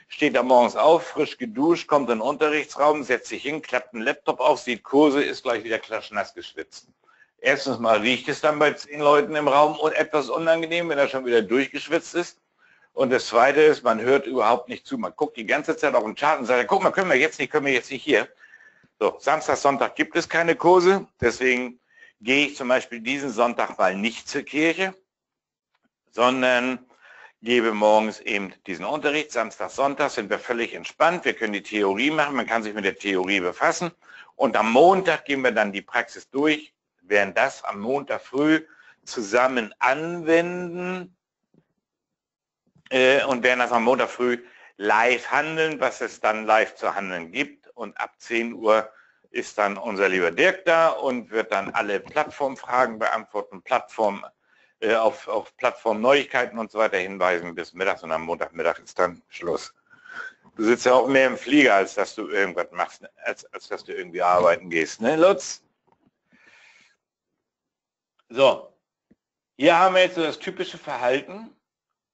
steht er morgens auf, frisch geduscht, kommt in den Unterrichtsraum, setzt sich hin, klappt einen Laptop auf, sieht Kurse, ist gleich wieder klatschnass geschwitzt. Erstens mal riecht es dann bei zehn Leuten im Raum und etwas unangenehm, wenn er schon wieder durchgeschwitzt ist. Und das Zweite ist, man hört überhaupt nicht zu. Man guckt die ganze Zeit auf den Chart und sagt, guck mal, können wir jetzt nicht, können wir jetzt nicht hier. So, Samstag, Sonntag gibt es keine Kurse. Deswegen gehe ich zum Beispiel diesen Sonntag mal nicht zur Kirche, sondern gebe morgens eben diesen Unterricht. Samstag, Sonntag sind wir völlig entspannt. Wir können die Theorie machen, man kann sich mit der Theorie befassen. Und am Montag gehen wir dann die Praxis durch, werden das am Montag früh zusammen anwenden äh, und werden das am Montag früh live handeln, was es dann live zu handeln gibt. Und ab 10 Uhr ist dann unser lieber Dirk da und wird dann alle Plattformfragen beantworten, Plattform äh, auf, auf Plattform-Neuigkeiten und so weiter hinweisen bis mittags und am Montagmittag ist dann Schluss. Du sitzt ja auch mehr im Flieger, als dass du irgendwas machst, als, als dass du irgendwie arbeiten gehst, ne, Lutz? So, hier haben wir jetzt so das typische Verhalten,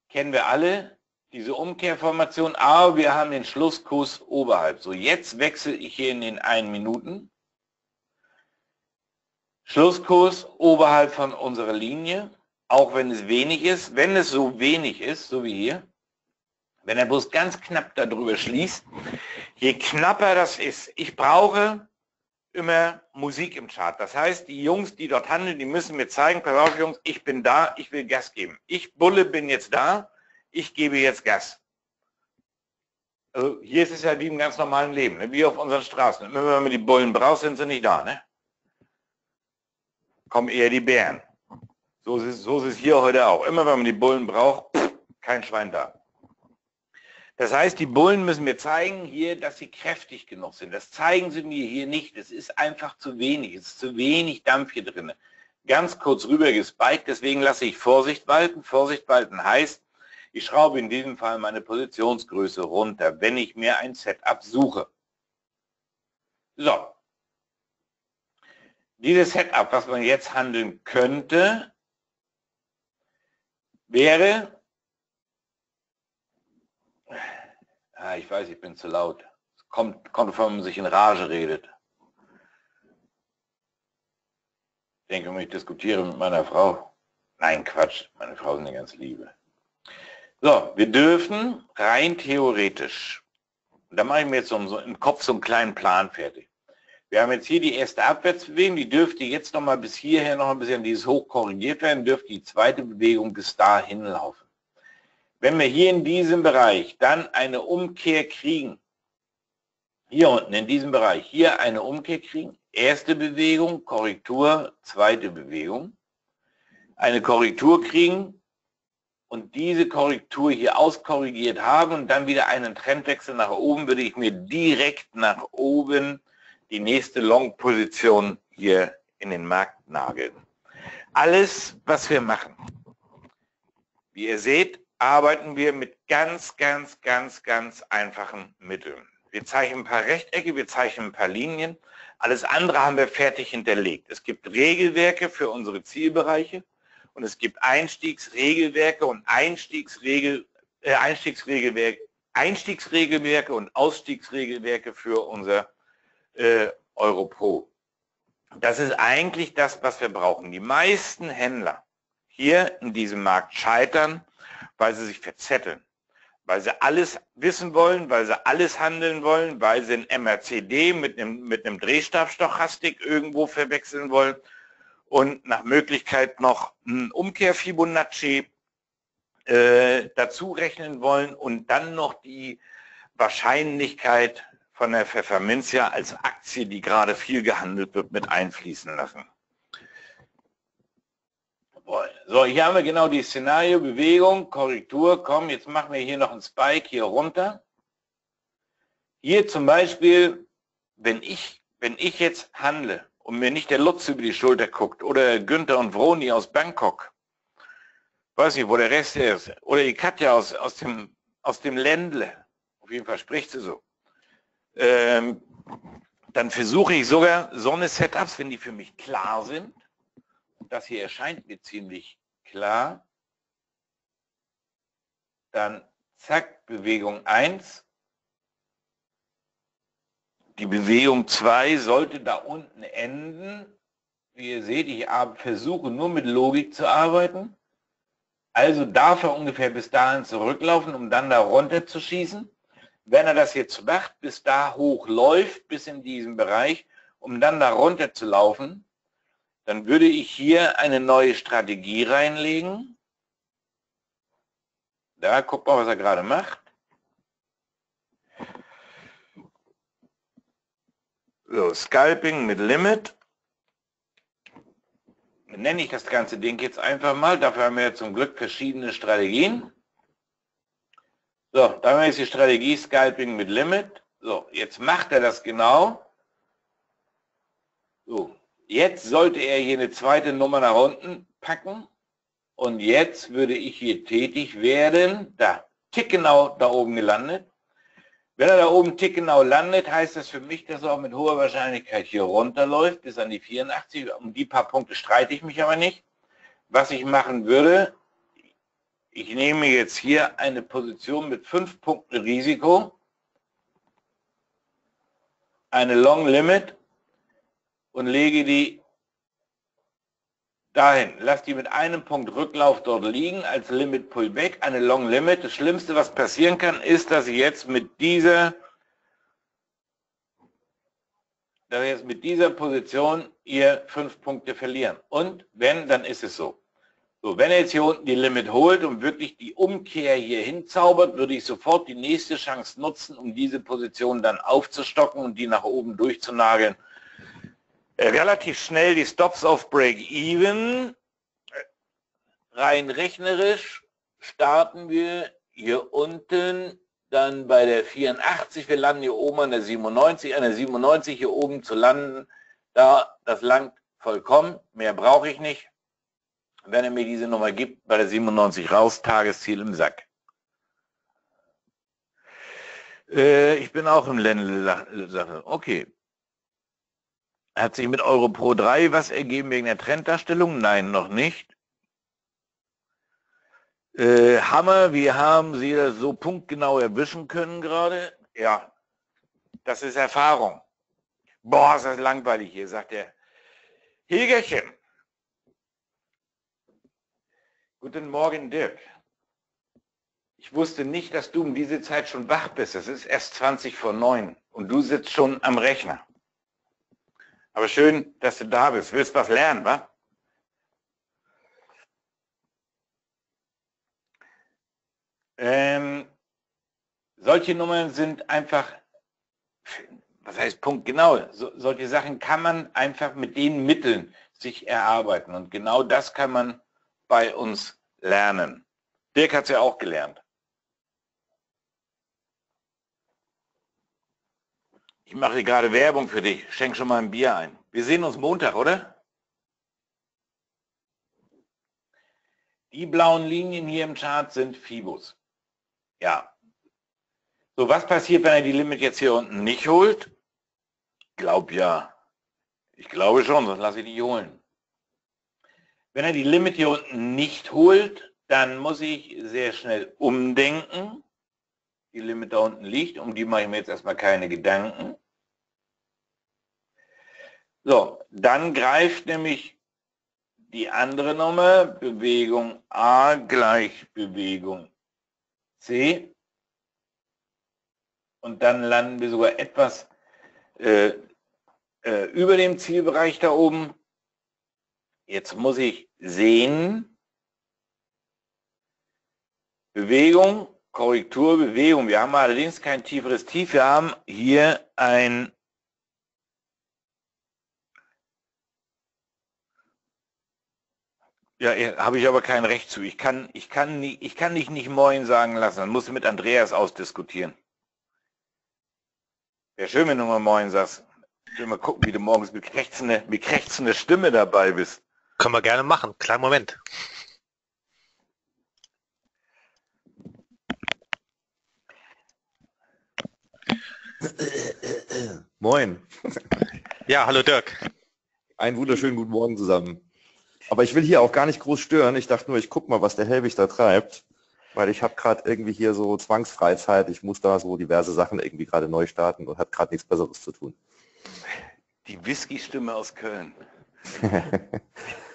kennen wir alle, diese Umkehrformation, aber wir haben den Schlusskurs oberhalb. So, jetzt wechsle ich hier in den einen Minuten. Schlusskurs oberhalb von unserer Linie auch wenn es wenig ist, wenn es so wenig ist, so wie hier, wenn er bloß ganz knapp darüber schließt, je knapper das ist, ich brauche immer Musik im Chart. Das heißt, die Jungs, die dort handeln, die müssen mir zeigen, pass auf Jungs, ich bin da, ich will Gas geben. Ich Bulle bin jetzt da, ich gebe jetzt Gas. Also hier ist es ja wie im ganz normalen Leben, ne? wie auf unseren Straßen. Wenn man die Bullen braucht, sind sie nicht da. Ne? Kommen eher die Bären. So ist, so ist es hier heute auch. Immer wenn man die Bullen braucht, kein Schwein da. Das heißt, die Bullen müssen mir zeigen hier, dass sie kräftig genug sind. Das zeigen sie mir hier nicht. Es ist einfach zu wenig. Es ist zu wenig Dampf hier drin. Ganz kurz rüber gespiked, deswegen lasse ich Vorsicht walten. Vorsicht walten heißt, ich schraube in diesem Fall meine Positionsgröße runter, wenn ich mir ein Setup suche. So. Dieses Setup, was man jetzt handeln könnte, wäre, ah, ich weiß, ich bin zu laut. Es kommt, kommt, wenn man sich in Rage redet. Ich denke, wenn ich diskutiere mit meiner Frau. Nein, Quatsch, meine Frau ist eine ganz liebe. So, wir dürfen rein theoretisch, da mache ich mir jetzt so im Kopf so einen kleinen Plan fertig. Wir haben jetzt hier die erste Abwärtsbewegung, die dürfte jetzt noch mal bis hierher noch ein bisschen dieses hoch korrigiert werden, dürfte die zweite Bewegung bis dahin laufen. Wenn wir hier in diesem Bereich dann eine Umkehr kriegen, hier unten in diesem Bereich, hier eine Umkehr kriegen, erste Bewegung, Korrektur, zweite Bewegung, eine Korrektur kriegen und diese Korrektur hier auskorrigiert haben und dann wieder einen Trendwechsel nach oben, würde ich mir direkt nach oben die nächste Long-Position hier in den Markt nageln. Alles, was wir machen, wie ihr seht, arbeiten wir mit ganz, ganz, ganz, ganz einfachen Mitteln. Wir zeichnen ein paar Rechtecke, wir zeichnen ein paar Linien. Alles andere haben wir fertig hinterlegt. Es gibt Regelwerke für unsere Zielbereiche und es gibt Einstiegsregelwerke und Einstiegsregel, äh, Einstiegsregelwerke, Einstiegsregelwerke und Ausstiegsregelwerke für unser äh, Euro pro. Das ist eigentlich das, was wir brauchen. Die meisten Händler hier in diesem Markt scheitern, weil sie sich verzetteln, weil sie alles wissen wollen, weil sie alles handeln wollen, weil sie ein MRCD mit einem, mit einem Drehstabstochastik irgendwo verwechseln wollen und nach Möglichkeit noch ein Umkehr-Fibonacci äh, dazu rechnen wollen und dann noch die Wahrscheinlichkeit von der Pfefferminzia als Aktie, die gerade viel gehandelt wird, mit einfließen lassen. So, hier haben wir genau die Szenario, Bewegung, Korrektur. Komm, jetzt machen wir hier noch einen Spike hier runter. Hier zum Beispiel, wenn ich, wenn ich jetzt handle und mir nicht der Lutz über die Schulter guckt oder Günther und Vroni aus Bangkok, weiß nicht, wo der Rest ist. Oder die Katja aus, aus, dem, aus dem Ländle. Auf jeden Fall spricht sie so. Ähm, dann versuche ich sogar so eine Setups, wenn die für mich klar sind. Das hier erscheint mir ziemlich klar. Dann zack, Bewegung 1. Die Bewegung 2 sollte da unten enden. Wie ihr seht, ich versuche nur mit Logik zu arbeiten. Also darf er ungefähr bis dahin zurücklaufen, um dann da runter zu schießen. Wenn er das jetzt macht, bis da hoch läuft, bis in diesen Bereich, um dann da runter zu laufen, dann würde ich hier eine neue Strategie reinlegen. Da, guck mal, was er gerade macht. So, Scalping mit Limit nenne ich das ganze Ding jetzt einfach mal. Dafür haben wir zum Glück verschiedene Strategien. So, da haben wir jetzt die Strategie Scalping mit Limit. So, jetzt macht er das genau. So, jetzt sollte er hier eine zweite Nummer nach unten packen. Und jetzt würde ich hier tätig werden. Da, tick genau da oben gelandet. Wenn er da oben tickgenau landet, heißt das für mich, dass er auch mit hoher Wahrscheinlichkeit hier runterläuft bis an die 84. Um die paar Punkte streite ich mich aber nicht. Was ich machen würde, ich nehme jetzt hier eine Position mit 5 Punkten Risiko, eine Long Limit und lege die dahin. Lass die mit einem Punkt Rücklauf dort liegen als Limit Pullback, eine Long Limit. Das Schlimmste, was passieren kann, ist, dass ich jetzt mit dieser dass ich jetzt mit dieser Position ihr fünf Punkte verlieren. Und wenn, dann ist es so. So, wenn er jetzt hier unten die Limit holt und wirklich die Umkehr hier hinzaubert, würde ich sofort die nächste Chance nutzen, um diese Position dann aufzustocken und die nach oben durchzunageln relativ schnell die Stops auf Break-Even. Rein rechnerisch starten wir hier unten dann bei der 84. Wir landen hier oben an der 97. An der 97 hier oben zu landen, da das langt vollkommen. Mehr brauche ich nicht. Wenn er mir diese Nummer gibt, bei der 97 raus, Tagesziel im Sack. Äh, ich bin auch im Ländle-Sache. Okay. Hat sich mit Euro Pro 3 was ergeben wegen der Trenddarstellung? Nein, noch nicht. Äh, Hammer, wie haben Sie das so punktgenau erwischen können gerade? Ja, das ist Erfahrung. Boah, ist das langweilig hier, sagt er. Hilgerchen. Guten Morgen, Dirk. Ich wusste nicht, dass du um diese Zeit schon wach bist. Es ist erst 20 vor 9 und du sitzt schon am Rechner. Aber schön, dass du da bist. Willst was lernen, wa? Ähm, solche Nummern sind einfach, was heißt Punkt genau, so, solche Sachen kann man einfach mit den Mitteln sich erarbeiten. Und genau das kann man bei uns lernen. Dirk hat es ja auch gelernt. Ich mache gerade Werbung für dich. Schenk schon mal ein Bier ein. Wir sehen uns Montag, oder? Die blauen Linien hier im Chart sind Fibos. Ja. So, was passiert, wenn er die Limit jetzt hier unten nicht holt? Ich glaube ja. Ich glaube schon, sonst lasse ich die holen. Wenn er die Limit hier unten nicht holt, dann muss ich sehr schnell umdenken die Limit da unten liegt. Um die mache ich mir jetzt erstmal keine Gedanken. So, dann greift nämlich die andere Nummer, Bewegung A gleich Bewegung C. Und dann landen wir sogar etwas äh, äh, über dem Zielbereich da oben. Jetzt muss ich sehen, Bewegung Korrekturbewegung. Wir haben allerdings kein tieferes Tief. Wir haben hier ein Ja, habe ich aber kein Recht zu. Ich kann, ich kann, nie, ich kann dich nicht Moin sagen lassen. Dann musst du mit Andreas ausdiskutieren. Wäre schön, wenn du mal Moin sagst. Ich will mal gucken, wie du morgens mit krächzender, mit krächzender Stimme dabei bist. Können wir gerne machen. Kleinen Moment. Moin. Ja, hallo Dirk. Einen wunderschönen guten Morgen zusammen. Aber ich will hier auch gar nicht groß stören. Ich dachte nur, ich gucke mal, was der Helwig da treibt, weil ich habe gerade irgendwie hier so Zwangsfreizeit. Ich muss da so diverse Sachen irgendwie gerade neu starten und habe gerade nichts Besseres zu tun. Die Whisky-Stimme aus Köln.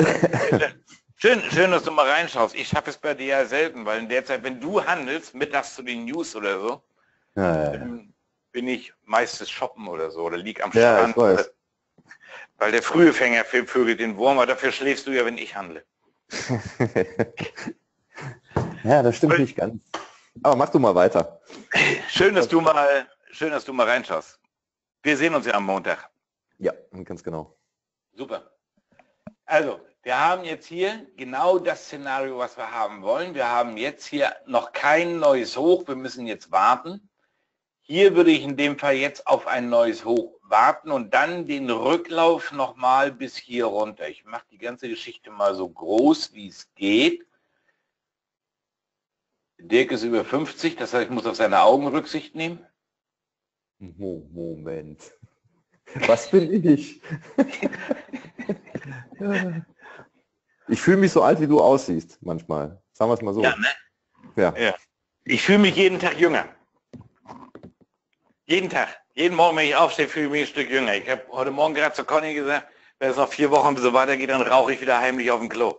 schön, schön, dass du mal reinschaust. Ich habe es bei dir ja selten, weil in der Zeit, wenn du handelst, mittags zu den News oder so, ja, ja. bin ich meistens shoppen oder so oder lieg am Strand. Weil, weil der frühe Fänger vögelt den Wurm, aber dafür schläfst du ja, wenn ich handle. ja, das stimmt nicht ganz. Aber mach du mal weiter. Schön, dass du mal, schön, dass du mal reinschaust. Wir sehen uns ja am Montag. Ja, ganz genau. Super. Also, wir haben jetzt hier genau das Szenario, was wir haben wollen. Wir haben jetzt hier noch kein neues Hoch. Wir müssen jetzt warten. Hier würde ich in dem Fall jetzt auf ein neues Hoch warten und dann den Rücklauf nochmal bis hier runter. Ich mache die ganze Geschichte mal so groß, wie es geht. Dirk ist über 50, das heißt, ich muss auf seine Augen Rücksicht nehmen. Moment. Was bin ich? ich fühle mich so alt, wie du aussiehst manchmal. Sagen wir es mal so. Ja, ne? ja. ja. Ich fühle mich jeden Tag jünger. Jeden Tag. Jeden Morgen, wenn ich aufstehe, fühle ich mich ein Stück jünger. Ich habe heute Morgen gerade zu Conny gesagt, wenn es noch vier Wochen so weitergeht, dann rauche ich wieder heimlich auf dem Klo.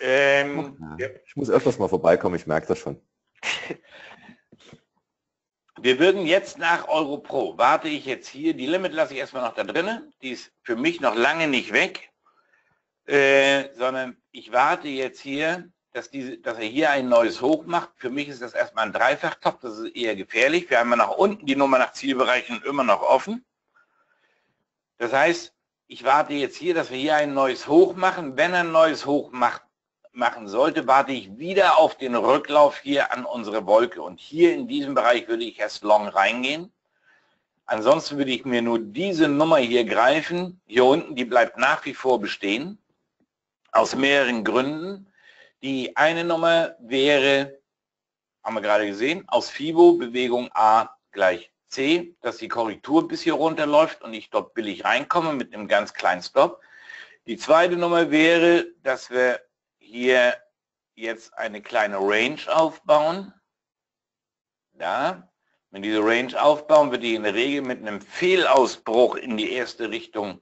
Ähm, ja. Ich muss öfters mal vorbeikommen, ich merke das schon. Wir würden jetzt nach Europro, warte ich jetzt hier, die Limit lasse ich erstmal noch da drinnen, die ist für mich noch lange nicht weg, äh, sondern ich warte jetzt hier, dass, diese, dass er hier ein neues Hoch macht. Für mich ist das erstmal ein Dreifachtop, das ist eher gefährlich. Wir haben ja nach unten die Nummer nach Zielbereichen immer noch offen. Das heißt, ich warte jetzt hier, dass wir hier ein neues Hoch machen. Wenn er ein neues Hoch macht, machen sollte, warte ich wieder auf den Rücklauf hier an unsere Wolke. Und hier in diesem Bereich würde ich erst long reingehen. Ansonsten würde ich mir nur diese Nummer hier greifen. Hier unten, die bleibt nach wie vor bestehen. Aus mehreren Gründen. Die eine Nummer wäre, haben wir gerade gesehen, aus FIBO Bewegung A gleich C, dass die Korrektur bis hier runterläuft und ich dort billig reinkomme mit einem ganz kleinen Stop. Die zweite Nummer wäre, dass wir hier jetzt eine kleine Range aufbauen. Da. Wenn diese Range aufbauen, wird die in der Regel mit einem Fehlausbruch in die erste Richtung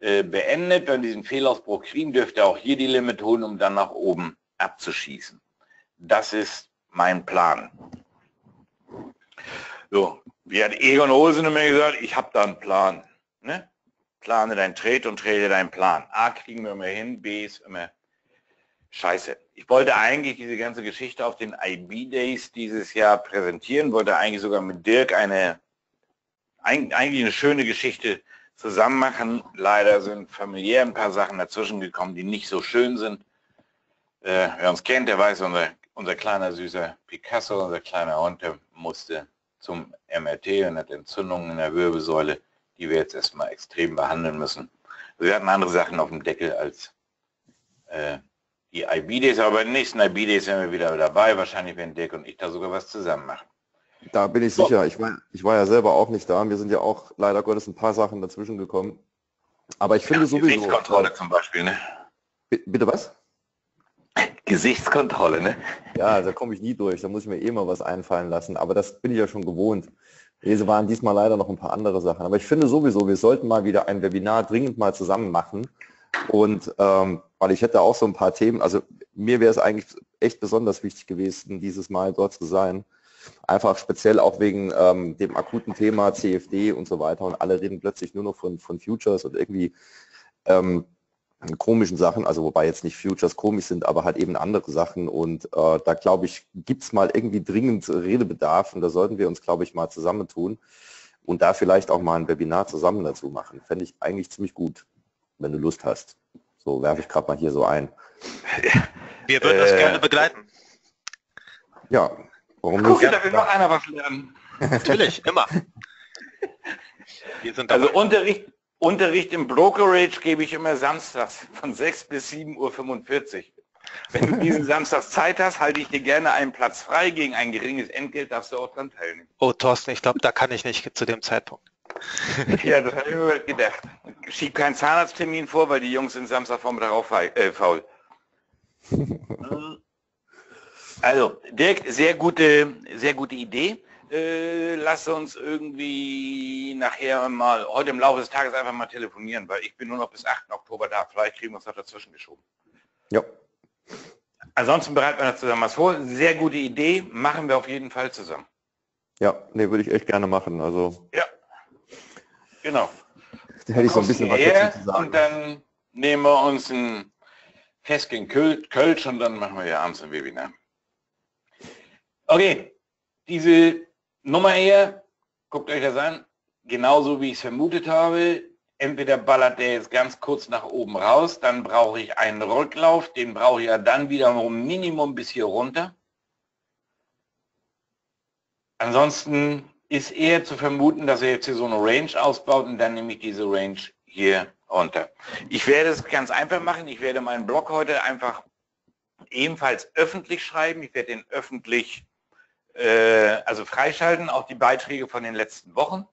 äh, beendet. Wenn diesen Fehlausbruch kriegen, dürfte auch hier die Limit holen, um dann nach oben abzuschießen. Das ist mein Plan. So, wie hat Egon Olsen immer gesagt, ich habe da einen Plan. Ne? Plane dein Trade und trade deinen Plan. A kriegen wir immer hin, B ist immer scheiße. Ich wollte eigentlich diese ganze Geschichte auf den IB Days dieses Jahr präsentieren, wollte eigentlich sogar mit Dirk eine, eigentlich eine schöne Geschichte zusammen machen. Leider sind familiär ein paar Sachen dazwischen gekommen, die nicht so schön sind. Äh, wer uns kennt, der weiß, unser, unser kleiner süßer Picasso, unser kleiner Hund, der musste zum MRT und hat Entzündungen in der Wirbelsäule, die wir jetzt erstmal extrem behandeln müssen. Wir hatten andere Sachen auf dem Deckel als äh, die IB-Days, aber bei den nächsten IB-Days sind wir wieder dabei. Wahrscheinlich werden Dirk und ich da sogar was zusammen machen. Da bin ich sicher. Ich war, ich war ja selber auch nicht da. Mir sind ja auch leider Gottes ein paar Sachen dazwischen gekommen. Aber ich finde ja, sowieso... Gesichtskontrolle zum Beispiel, ne? Bitte was? Gesichtskontrolle, ne? Ja, da komme ich nie durch. Da muss ich mir eh mal was einfallen lassen. Aber das bin ich ja schon gewohnt. Diese waren diesmal leider noch ein paar andere Sachen. Aber ich finde sowieso, wir sollten mal wieder ein Webinar dringend mal zusammen machen und ähm, weil ich hätte auch so ein paar Themen, also mir wäre es eigentlich echt besonders wichtig gewesen, dieses Mal dort zu sein. Einfach speziell auch wegen ähm, dem akuten Thema CFD und so weiter. Und alle reden plötzlich nur noch von, von Futures und irgendwie ähm, komischen Sachen, also wobei jetzt nicht Futures komisch sind, aber halt eben andere Sachen. Und äh, da glaube ich, gibt es mal irgendwie dringend Redebedarf und da sollten wir uns, glaube ich, mal zusammentun und da vielleicht auch mal ein Webinar zusammen dazu machen. Fände ich eigentlich ziemlich gut wenn du Lust hast. So werfe ich gerade mal hier so ein. Wir würden das äh, gerne begleiten. Ja, warum Guck, nicht? da will noch einer was lernen. Natürlich, immer. also Unterricht, Unterricht im Brokerage gebe ich immer samstags von 6 bis 7.45 Uhr. Wenn du diesen Samstag Zeit hast, halte ich dir gerne einen Platz frei. Gegen ein geringes Entgelt darfst du auch dran teilnehmen. Oh, Thorsten, ich glaube, da kann ich nicht zu dem Zeitpunkt. ja, das habe ich mir gedacht. Schieb keinen Zahnarzttermin vor, weil die Jungs sind Samstagvormittag auch äh, faul. also, Dirk, sehr gute, sehr gute Idee. Äh, lass uns irgendwie nachher mal, heute im Laufe des Tages einfach mal telefonieren, weil ich bin nur noch bis 8. Oktober da. Vielleicht kriegen wir uns noch dazwischen geschoben. Ja. Ansonsten bereiten wir das zusammen was vor. Sehr gute Idee, machen wir auf jeden Fall zusammen. Ja, nee, würde ich echt gerne machen. Also. Ja. Genau. Da hätte ich so ein bisschen was dazu zu sagen. Und dann nehmen wir uns ein Fesken Kölsch und dann machen wir ja abends ein Webinar. Okay, diese Nummer hier, guckt euch das an, genauso wie ich es vermutet habe. Entweder ballert der jetzt ganz kurz nach oben raus, dann brauche ich einen Rücklauf, den brauche ich ja dann wieder um Minimum bis hier runter. Ansonsten ist eher zu vermuten, dass er jetzt hier so eine Range ausbaut und dann nehme ich diese Range hier runter. Ich werde es ganz einfach machen. Ich werde meinen Blog heute einfach ebenfalls öffentlich schreiben. Ich werde den öffentlich äh, also freischalten, auch die Beiträge von den letzten Wochen,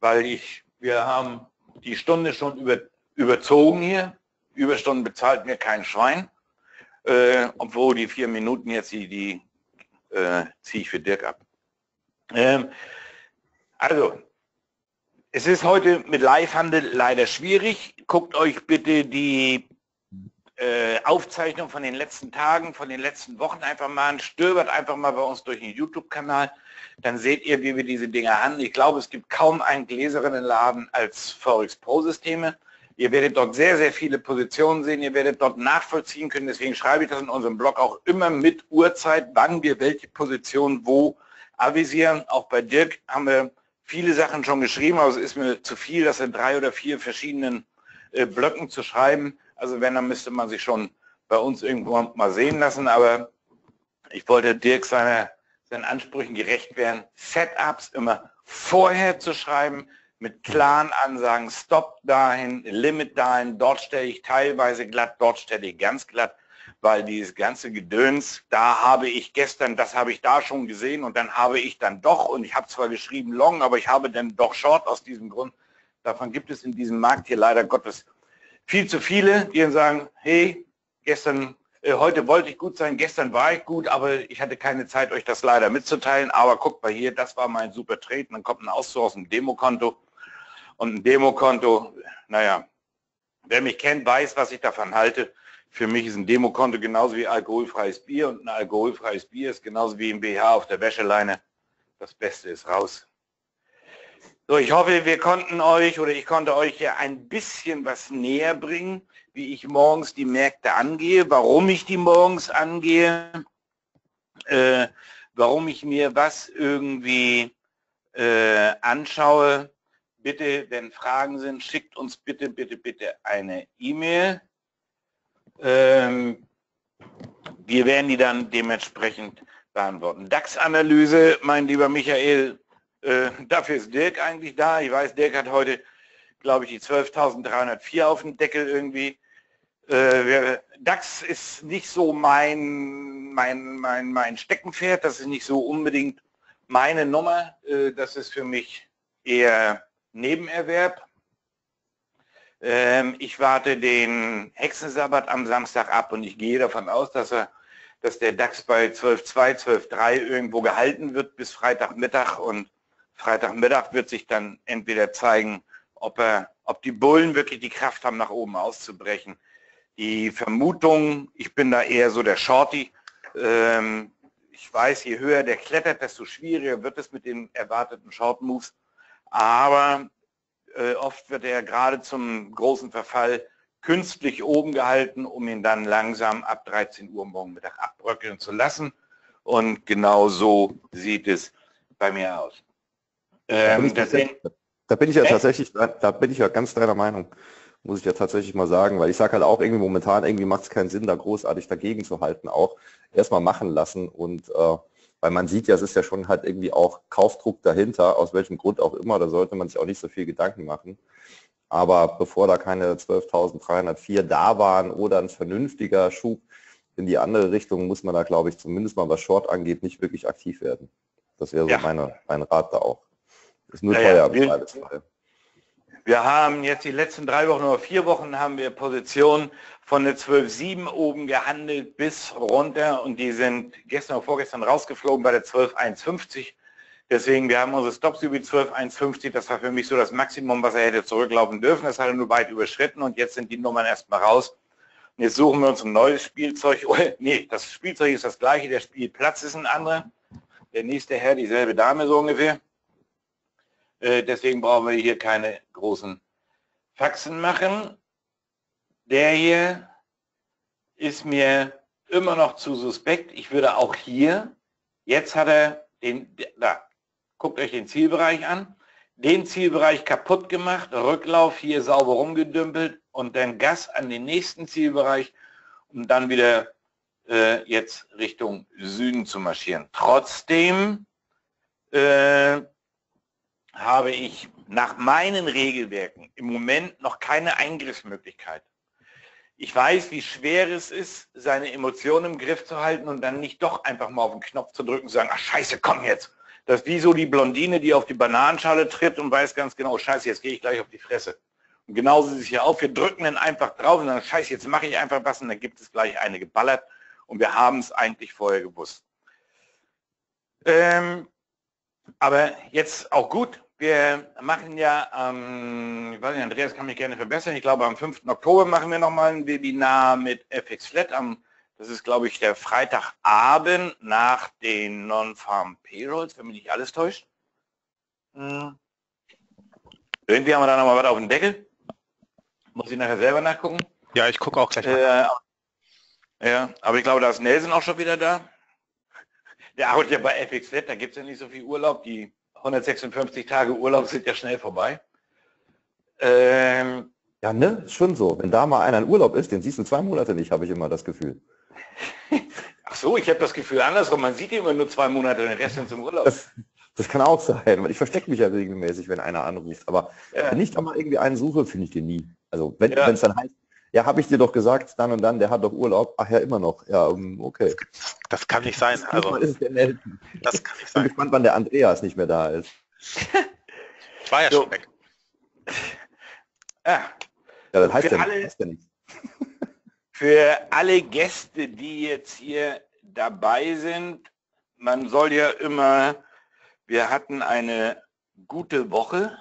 weil ich, wir haben die Stunde schon über, überzogen hier. Überstunden bezahlt mir kein Schwein, äh, obwohl die vier Minuten jetzt, die, die äh, ziehe ich für Dirk ab. Ähm, also, es ist heute mit Live-Handel leider schwierig. Guckt euch bitte die äh, Aufzeichnung von den letzten Tagen, von den letzten Wochen einfach mal an. Stöbert einfach mal bei uns durch den YouTube-Kanal. Dann seht ihr, wie wir diese Dinge handeln. Ich glaube, es gibt kaum einen Gläserinnenladen als Forex Pro-Systeme. Ihr werdet dort sehr, sehr viele Positionen sehen. Ihr werdet dort nachvollziehen können. Deswegen schreibe ich das in unserem Blog auch immer mit Uhrzeit, wann wir welche Position wo avisieren. Auch bei Dirk haben wir viele Sachen schon geschrieben, aber es ist mir zu viel, das in drei oder vier verschiedenen äh, Blöcken zu schreiben. Also wenn, dann müsste man sich schon bei uns irgendwo mal sehen lassen. Aber ich wollte Dirk seine, seinen Ansprüchen gerecht werden, Setups immer vorher zu schreiben, mit klaren Ansagen, Stop dahin, Limit dahin, dort stelle ich teilweise glatt, dort stelle ich ganz glatt weil dieses ganze Gedöns, da habe ich gestern, das habe ich da schon gesehen und dann habe ich dann doch, und ich habe zwar geschrieben Long, aber ich habe dann doch Short aus diesem Grund. Davon gibt es in diesem Markt hier leider Gottes viel zu viele, die dann sagen, hey, gestern, äh, heute wollte ich gut sein, gestern war ich gut, aber ich hatte keine Zeit, euch das leider mitzuteilen. Aber guckt mal hier, das war mein super Trade. dann kommt ein Auszug aus dem Demokonto. Und ein Demokonto, naja, wer mich kennt, weiß, was ich davon halte. Für mich ist ein Demokonto genauso wie alkoholfreies Bier und ein alkoholfreies Bier ist genauso wie ein BH auf der Wäscheleine. Das Beste ist raus. So, ich hoffe, wir konnten euch oder ich konnte euch hier ein bisschen was näher bringen, wie ich morgens die Märkte angehe, warum ich die morgens angehe, äh, warum ich mir was irgendwie äh, anschaue. Bitte, wenn Fragen sind, schickt uns bitte, bitte, bitte eine E-Mail ähm, wir werden die dann dementsprechend beantworten. DAX-Analyse, mein lieber Michael, äh, dafür ist Dirk eigentlich da. Ich weiß, Dirk hat heute, glaube ich, die 12.304 auf dem Deckel irgendwie. Äh, DAX ist nicht so mein, mein, mein, mein Steckenpferd, das ist nicht so unbedingt meine Nummer. Äh, das ist für mich eher Nebenerwerb. Ähm, ich warte den Hexensabbat am Samstag ab und ich gehe davon aus, dass er dass der DAX bei 12.2, 12.3 irgendwo gehalten wird bis Freitagmittag und Freitagmittag wird sich dann entweder zeigen, ob, er, ob die Bullen wirklich die Kraft haben, nach oben auszubrechen. Die Vermutung, ich bin da eher so der Shorty, ähm, ich weiß, je höher der klettert, desto schwieriger wird es mit den erwarteten Short Moves. Aber äh, oft wird er gerade zum großen Verfall künstlich oben gehalten, um ihn dann langsam ab 13 Uhr morgen Mittag abbröckeln zu lassen. Und genau so sieht es bei mir aus. Ähm, da, bin ich, da, bin ich ja tatsächlich, da, da, bin ich ja ganz deiner Meinung, muss ich ja tatsächlich mal sagen, weil ich sage halt auch irgendwie momentan, irgendwie macht es keinen Sinn, da großartig dagegen zu halten, auch erstmal machen lassen und äh, weil man sieht ja, es ist ja schon halt irgendwie auch Kaufdruck dahinter, aus welchem Grund auch immer, da sollte man sich auch nicht so viel Gedanken machen. Aber bevor da keine 12.304 da waren oder ein vernünftiger Schub in die andere Richtung muss man da, glaube ich, zumindest mal was Short angeht, nicht wirklich aktiv werden. Das wäre so Ja. meine, mein Rat da auch. Ist nur Ja, teuer ja, im Zweifelsfall. Wir haben jetzt die letzten drei Wochen oder vier Wochen haben wir Positionen von der 12.7 oben gehandelt bis runter und die sind gestern oder vorgestern rausgeflogen bei der 12.150. Deswegen, wir haben unsere Stops über die 12.150. Das war für mich so das Maximum, was er hätte zurücklaufen dürfen. Das hat er nur weit überschritten und jetzt sind die Nummern erstmal raus. Und jetzt suchen wir uns ein neues Spielzeug. Oh, nee, das Spielzeug ist das gleiche, der Spielplatz ist ein anderer. Der nächste Herr, dieselbe Dame so ungefähr. Äh, deswegen brauchen wir hier keine großen Faxen machen. Der hier ist mir immer noch zu suspekt. Ich würde auch hier, jetzt hat er den, da, guckt euch den Zielbereich an, den Zielbereich kaputt gemacht, Rücklauf hier sauber rumgedümpelt und dann Gas an den nächsten Zielbereich, um dann wieder äh, jetzt Richtung Süden zu marschieren. Trotzdem äh, habe ich nach meinen Regelwerken im Moment noch keine Eingriffsmöglichkeit. Ich weiß, wie schwer es ist, seine Emotionen im Griff zu halten und dann nicht doch einfach mal auf den Knopf zu drücken und zu sagen, ach scheiße, komm jetzt. Das ist wie so die Blondine, die auf die Bananenschale tritt und weiß ganz genau, scheiße, jetzt gehe ich gleich auf die Fresse. Und genauso ist es hier auch. Wir drücken dann einfach drauf und sagen, scheiße, jetzt mache ich einfach was und dann gibt es gleich eine geballert und wir haben es eigentlich vorher gewusst. Ähm, aber jetzt auch gut. Wir machen ja, ähm, ich weiß nicht, Andreas kann mich gerne verbessern. Ich glaube, am 5. Oktober machen wir nochmal ein Webinar mit FX Flat. Am, das ist, glaube ich, der Freitagabend nach den Non-Farm Payrolls, wenn mich nicht alles täuscht. Hm. Irgendwie haben wir da nochmal was auf dem Deckel. Muss ich nachher selber nachgucken. Ja, ich gucke auch gleich mal. Äh, ja, aber ich glaube, da ist Nelson auch schon wieder da. Der arbeitet ja bei FX Flat, da gibt es ja nicht so viel Urlaub. Die 156 Tage Urlaub sind ja schnell vorbei. Ähm, Ja, ne? Ist schon so. Wenn da mal einer in Urlaub ist, den siehst du zwei Monate nicht, habe ich immer das Gefühl. ach so, ich habe das Gefühl andersrum. Man sieht ihn immer nur zwei Monate, den Rest sind zum Urlaub. Das, das kann auch sein, weil ich verstecke mich ja regelmäßig, wenn einer anruft. Aber Ja. wenn ich da mal irgendwie einen suche, finde ich den nie. Also wenn Ja. es dann heißt, ja, habe ich dir doch gesagt, dann und dann, der hat doch Urlaub. Ach ja, immer noch. Ja, um, okay. Das kann nicht sein. Also, das kann nicht Ich bin sein. gespannt, wann der Andreas nicht mehr da ist. Ich war ja So. schon weg. Ah, Ja, das heißt Für ja, alle- nicht, heißt ja nichts. für alle Gäste, die jetzt hier dabei sind, man soll ja immer, wir hatten eine gute Woche.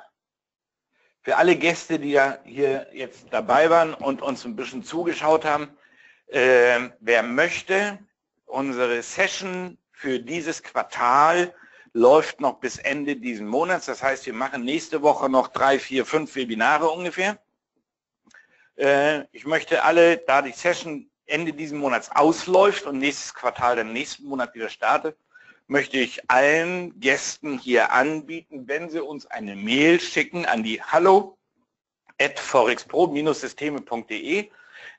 Für alle Gäste, die ja hier jetzt dabei waren und uns ein bisschen zugeschaut haben, äh, wer möchte, unsere Session für dieses Quartal läuft noch bis Ende diesen Monats. Das heißt, wir machen nächste Woche noch drei, vier, fünf Webinare ungefähr. Äh, ich möchte alle, da die Session Ende diesen Monats ausläuft und nächstes Quartal dann nächsten Monat wieder startet, möchte ich allen Gästen hier anbieten, wenn sie uns eine Mail schicken an die hallo at forexpro-systeme.de.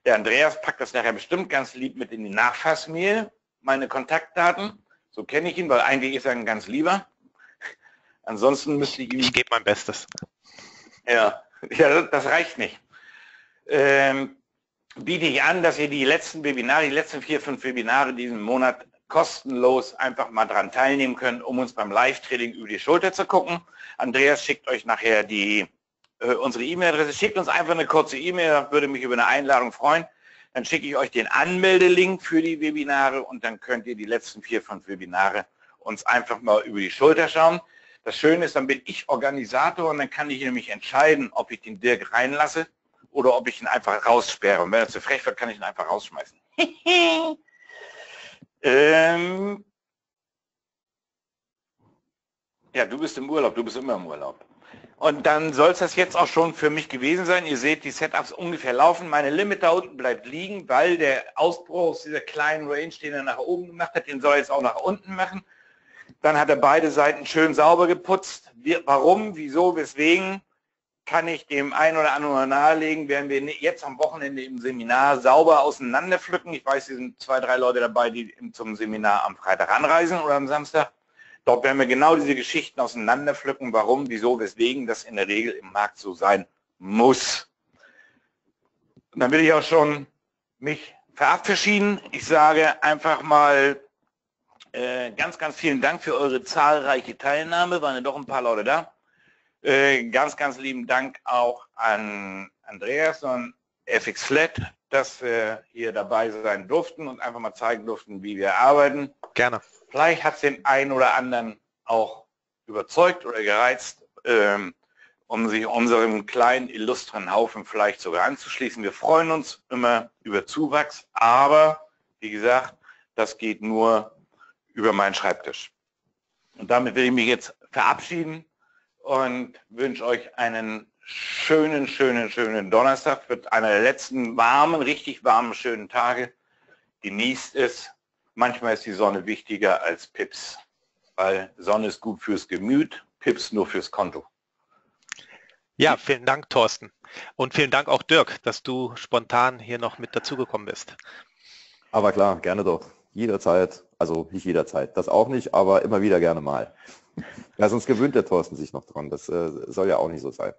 Der Andreas packt das nachher bestimmt ganz lieb mit in die Nachfassmail, meine Kontaktdaten. So kenne ich ihn, weil eigentlich ist er ein ganz lieber. Ansonsten müsste ich Ich gebe mein Bestes. ja, ja das reicht nicht. Ähm, biete ich an, dass ihr die letzten Webinare, die letzten vier, fünf Webinare diesen Monat kostenlos einfach mal dran teilnehmen könnt, um uns beim Live-Training über die Schulter zu gucken. Andreas schickt euch nachher die äh, unsere E-Mail-Adresse. Schickt uns einfach eine kurze E-Mail, würde mich über eine Einladung freuen. Dann schicke ich euch den Anmeldelink für die Webinare und dann könnt ihr die letzten vier, fünf Webinare uns einfach mal über die Schulter schauen. Das Schöne ist, dann bin ich Organisator und dann kann ich nämlich entscheiden, ob ich den Dirk reinlasse oder ob ich ihn einfach raussperre. Und wenn er zu frech wird, kann ich ihn einfach rausschmeißen. ähm ja, du bist im Urlaub, du bist immer im Urlaub. Und dann soll es das jetzt auch schon für mich gewesen sein. Ihr seht, die Setups ungefähr laufen. Meine Limit da unten bleibt liegen, weil der Ausbruch aus dieser kleinen Range, den er nach oben gemacht hat, den soll er jetzt auch nach unten machen. Dann hat er beide Seiten schön sauber geputzt. Wir, warum, wieso, weswegen, kann ich dem einen oder anderen nahelegen, werden wir jetzt am Wochenende im Seminar sauber auseinanderpflücken. Ich weiß, hier sind zwei, drei Leute dabei, die zum Seminar am Freitag anreisen oder am Samstag. Dort werden wir genau diese Geschichten auseinanderpflücken, warum, wieso, weswegen das in der Regel im Markt so sein muss. Und dann will ich auch schon mich verabschieden. Ich sage einfach mal äh, ganz, ganz vielen Dank für eure zahlreiche Teilnahme. Waren ja doch ein paar Leute da. Äh, ganz, ganz lieben Dank auch an Andreas und FX Flat, dass wir hier dabei sein durften und einfach mal zeigen durften, wie wir arbeiten. Gerne. Vielleicht hat es den einen oder anderen auch überzeugt oder gereizt, ähm, um sich unserem kleinen, illustren Haufen vielleicht sogar anzuschließen. Wir freuen uns immer über Zuwachs, aber wie gesagt, das geht nur über meinen Schreibtisch. Und damit will ich mich jetzt verabschieden und wünsche euch einen schönen, schönen, schönen Donnerstag. Wird einer der letzten warmen, richtig warmen, schönen Tage. Genießt es. Manchmal ist die Sonne wichtiger als Pips, weil Sonne ist gut fürs Gemüt, Pips nur fürs Konto. Ja, vielen Dank, Thorsten. Und vielen Dank auch Dirk, dass du spontan hier noch mit dazugekommen bist. Aber klar, gerne doch. Jederzeit, also nicht jederzeit, das auch nicht, aber immer wieder gerne mal. Ja, sonst gewöhnt der Thorsten sich noch dran. Das äh, soll ja auch nicht so sein.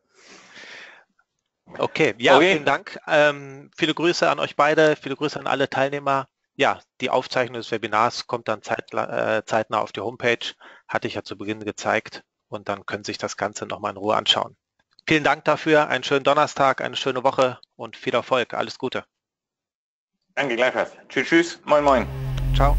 Okay, ja, okay. vielen Dank. Ähm, viele Grüße an euch beide, viele Grüße an alle Teilnehmer. Ja, die Aufzeichnung des Webinars kommt dann zeit, äh, zeitnah auf die Homepage, hatte ich ja zu Beginn gezeigt und dann können sich das Ganze nochmal in Ruhe anschauen. Vielen Dank dafür, einen schönen Donnerstag, eine schöne Woche und viel Erfolg. Alles Gute. Danke gleichfalls. Tschüss, tschüss. Moin, moin. Ciao.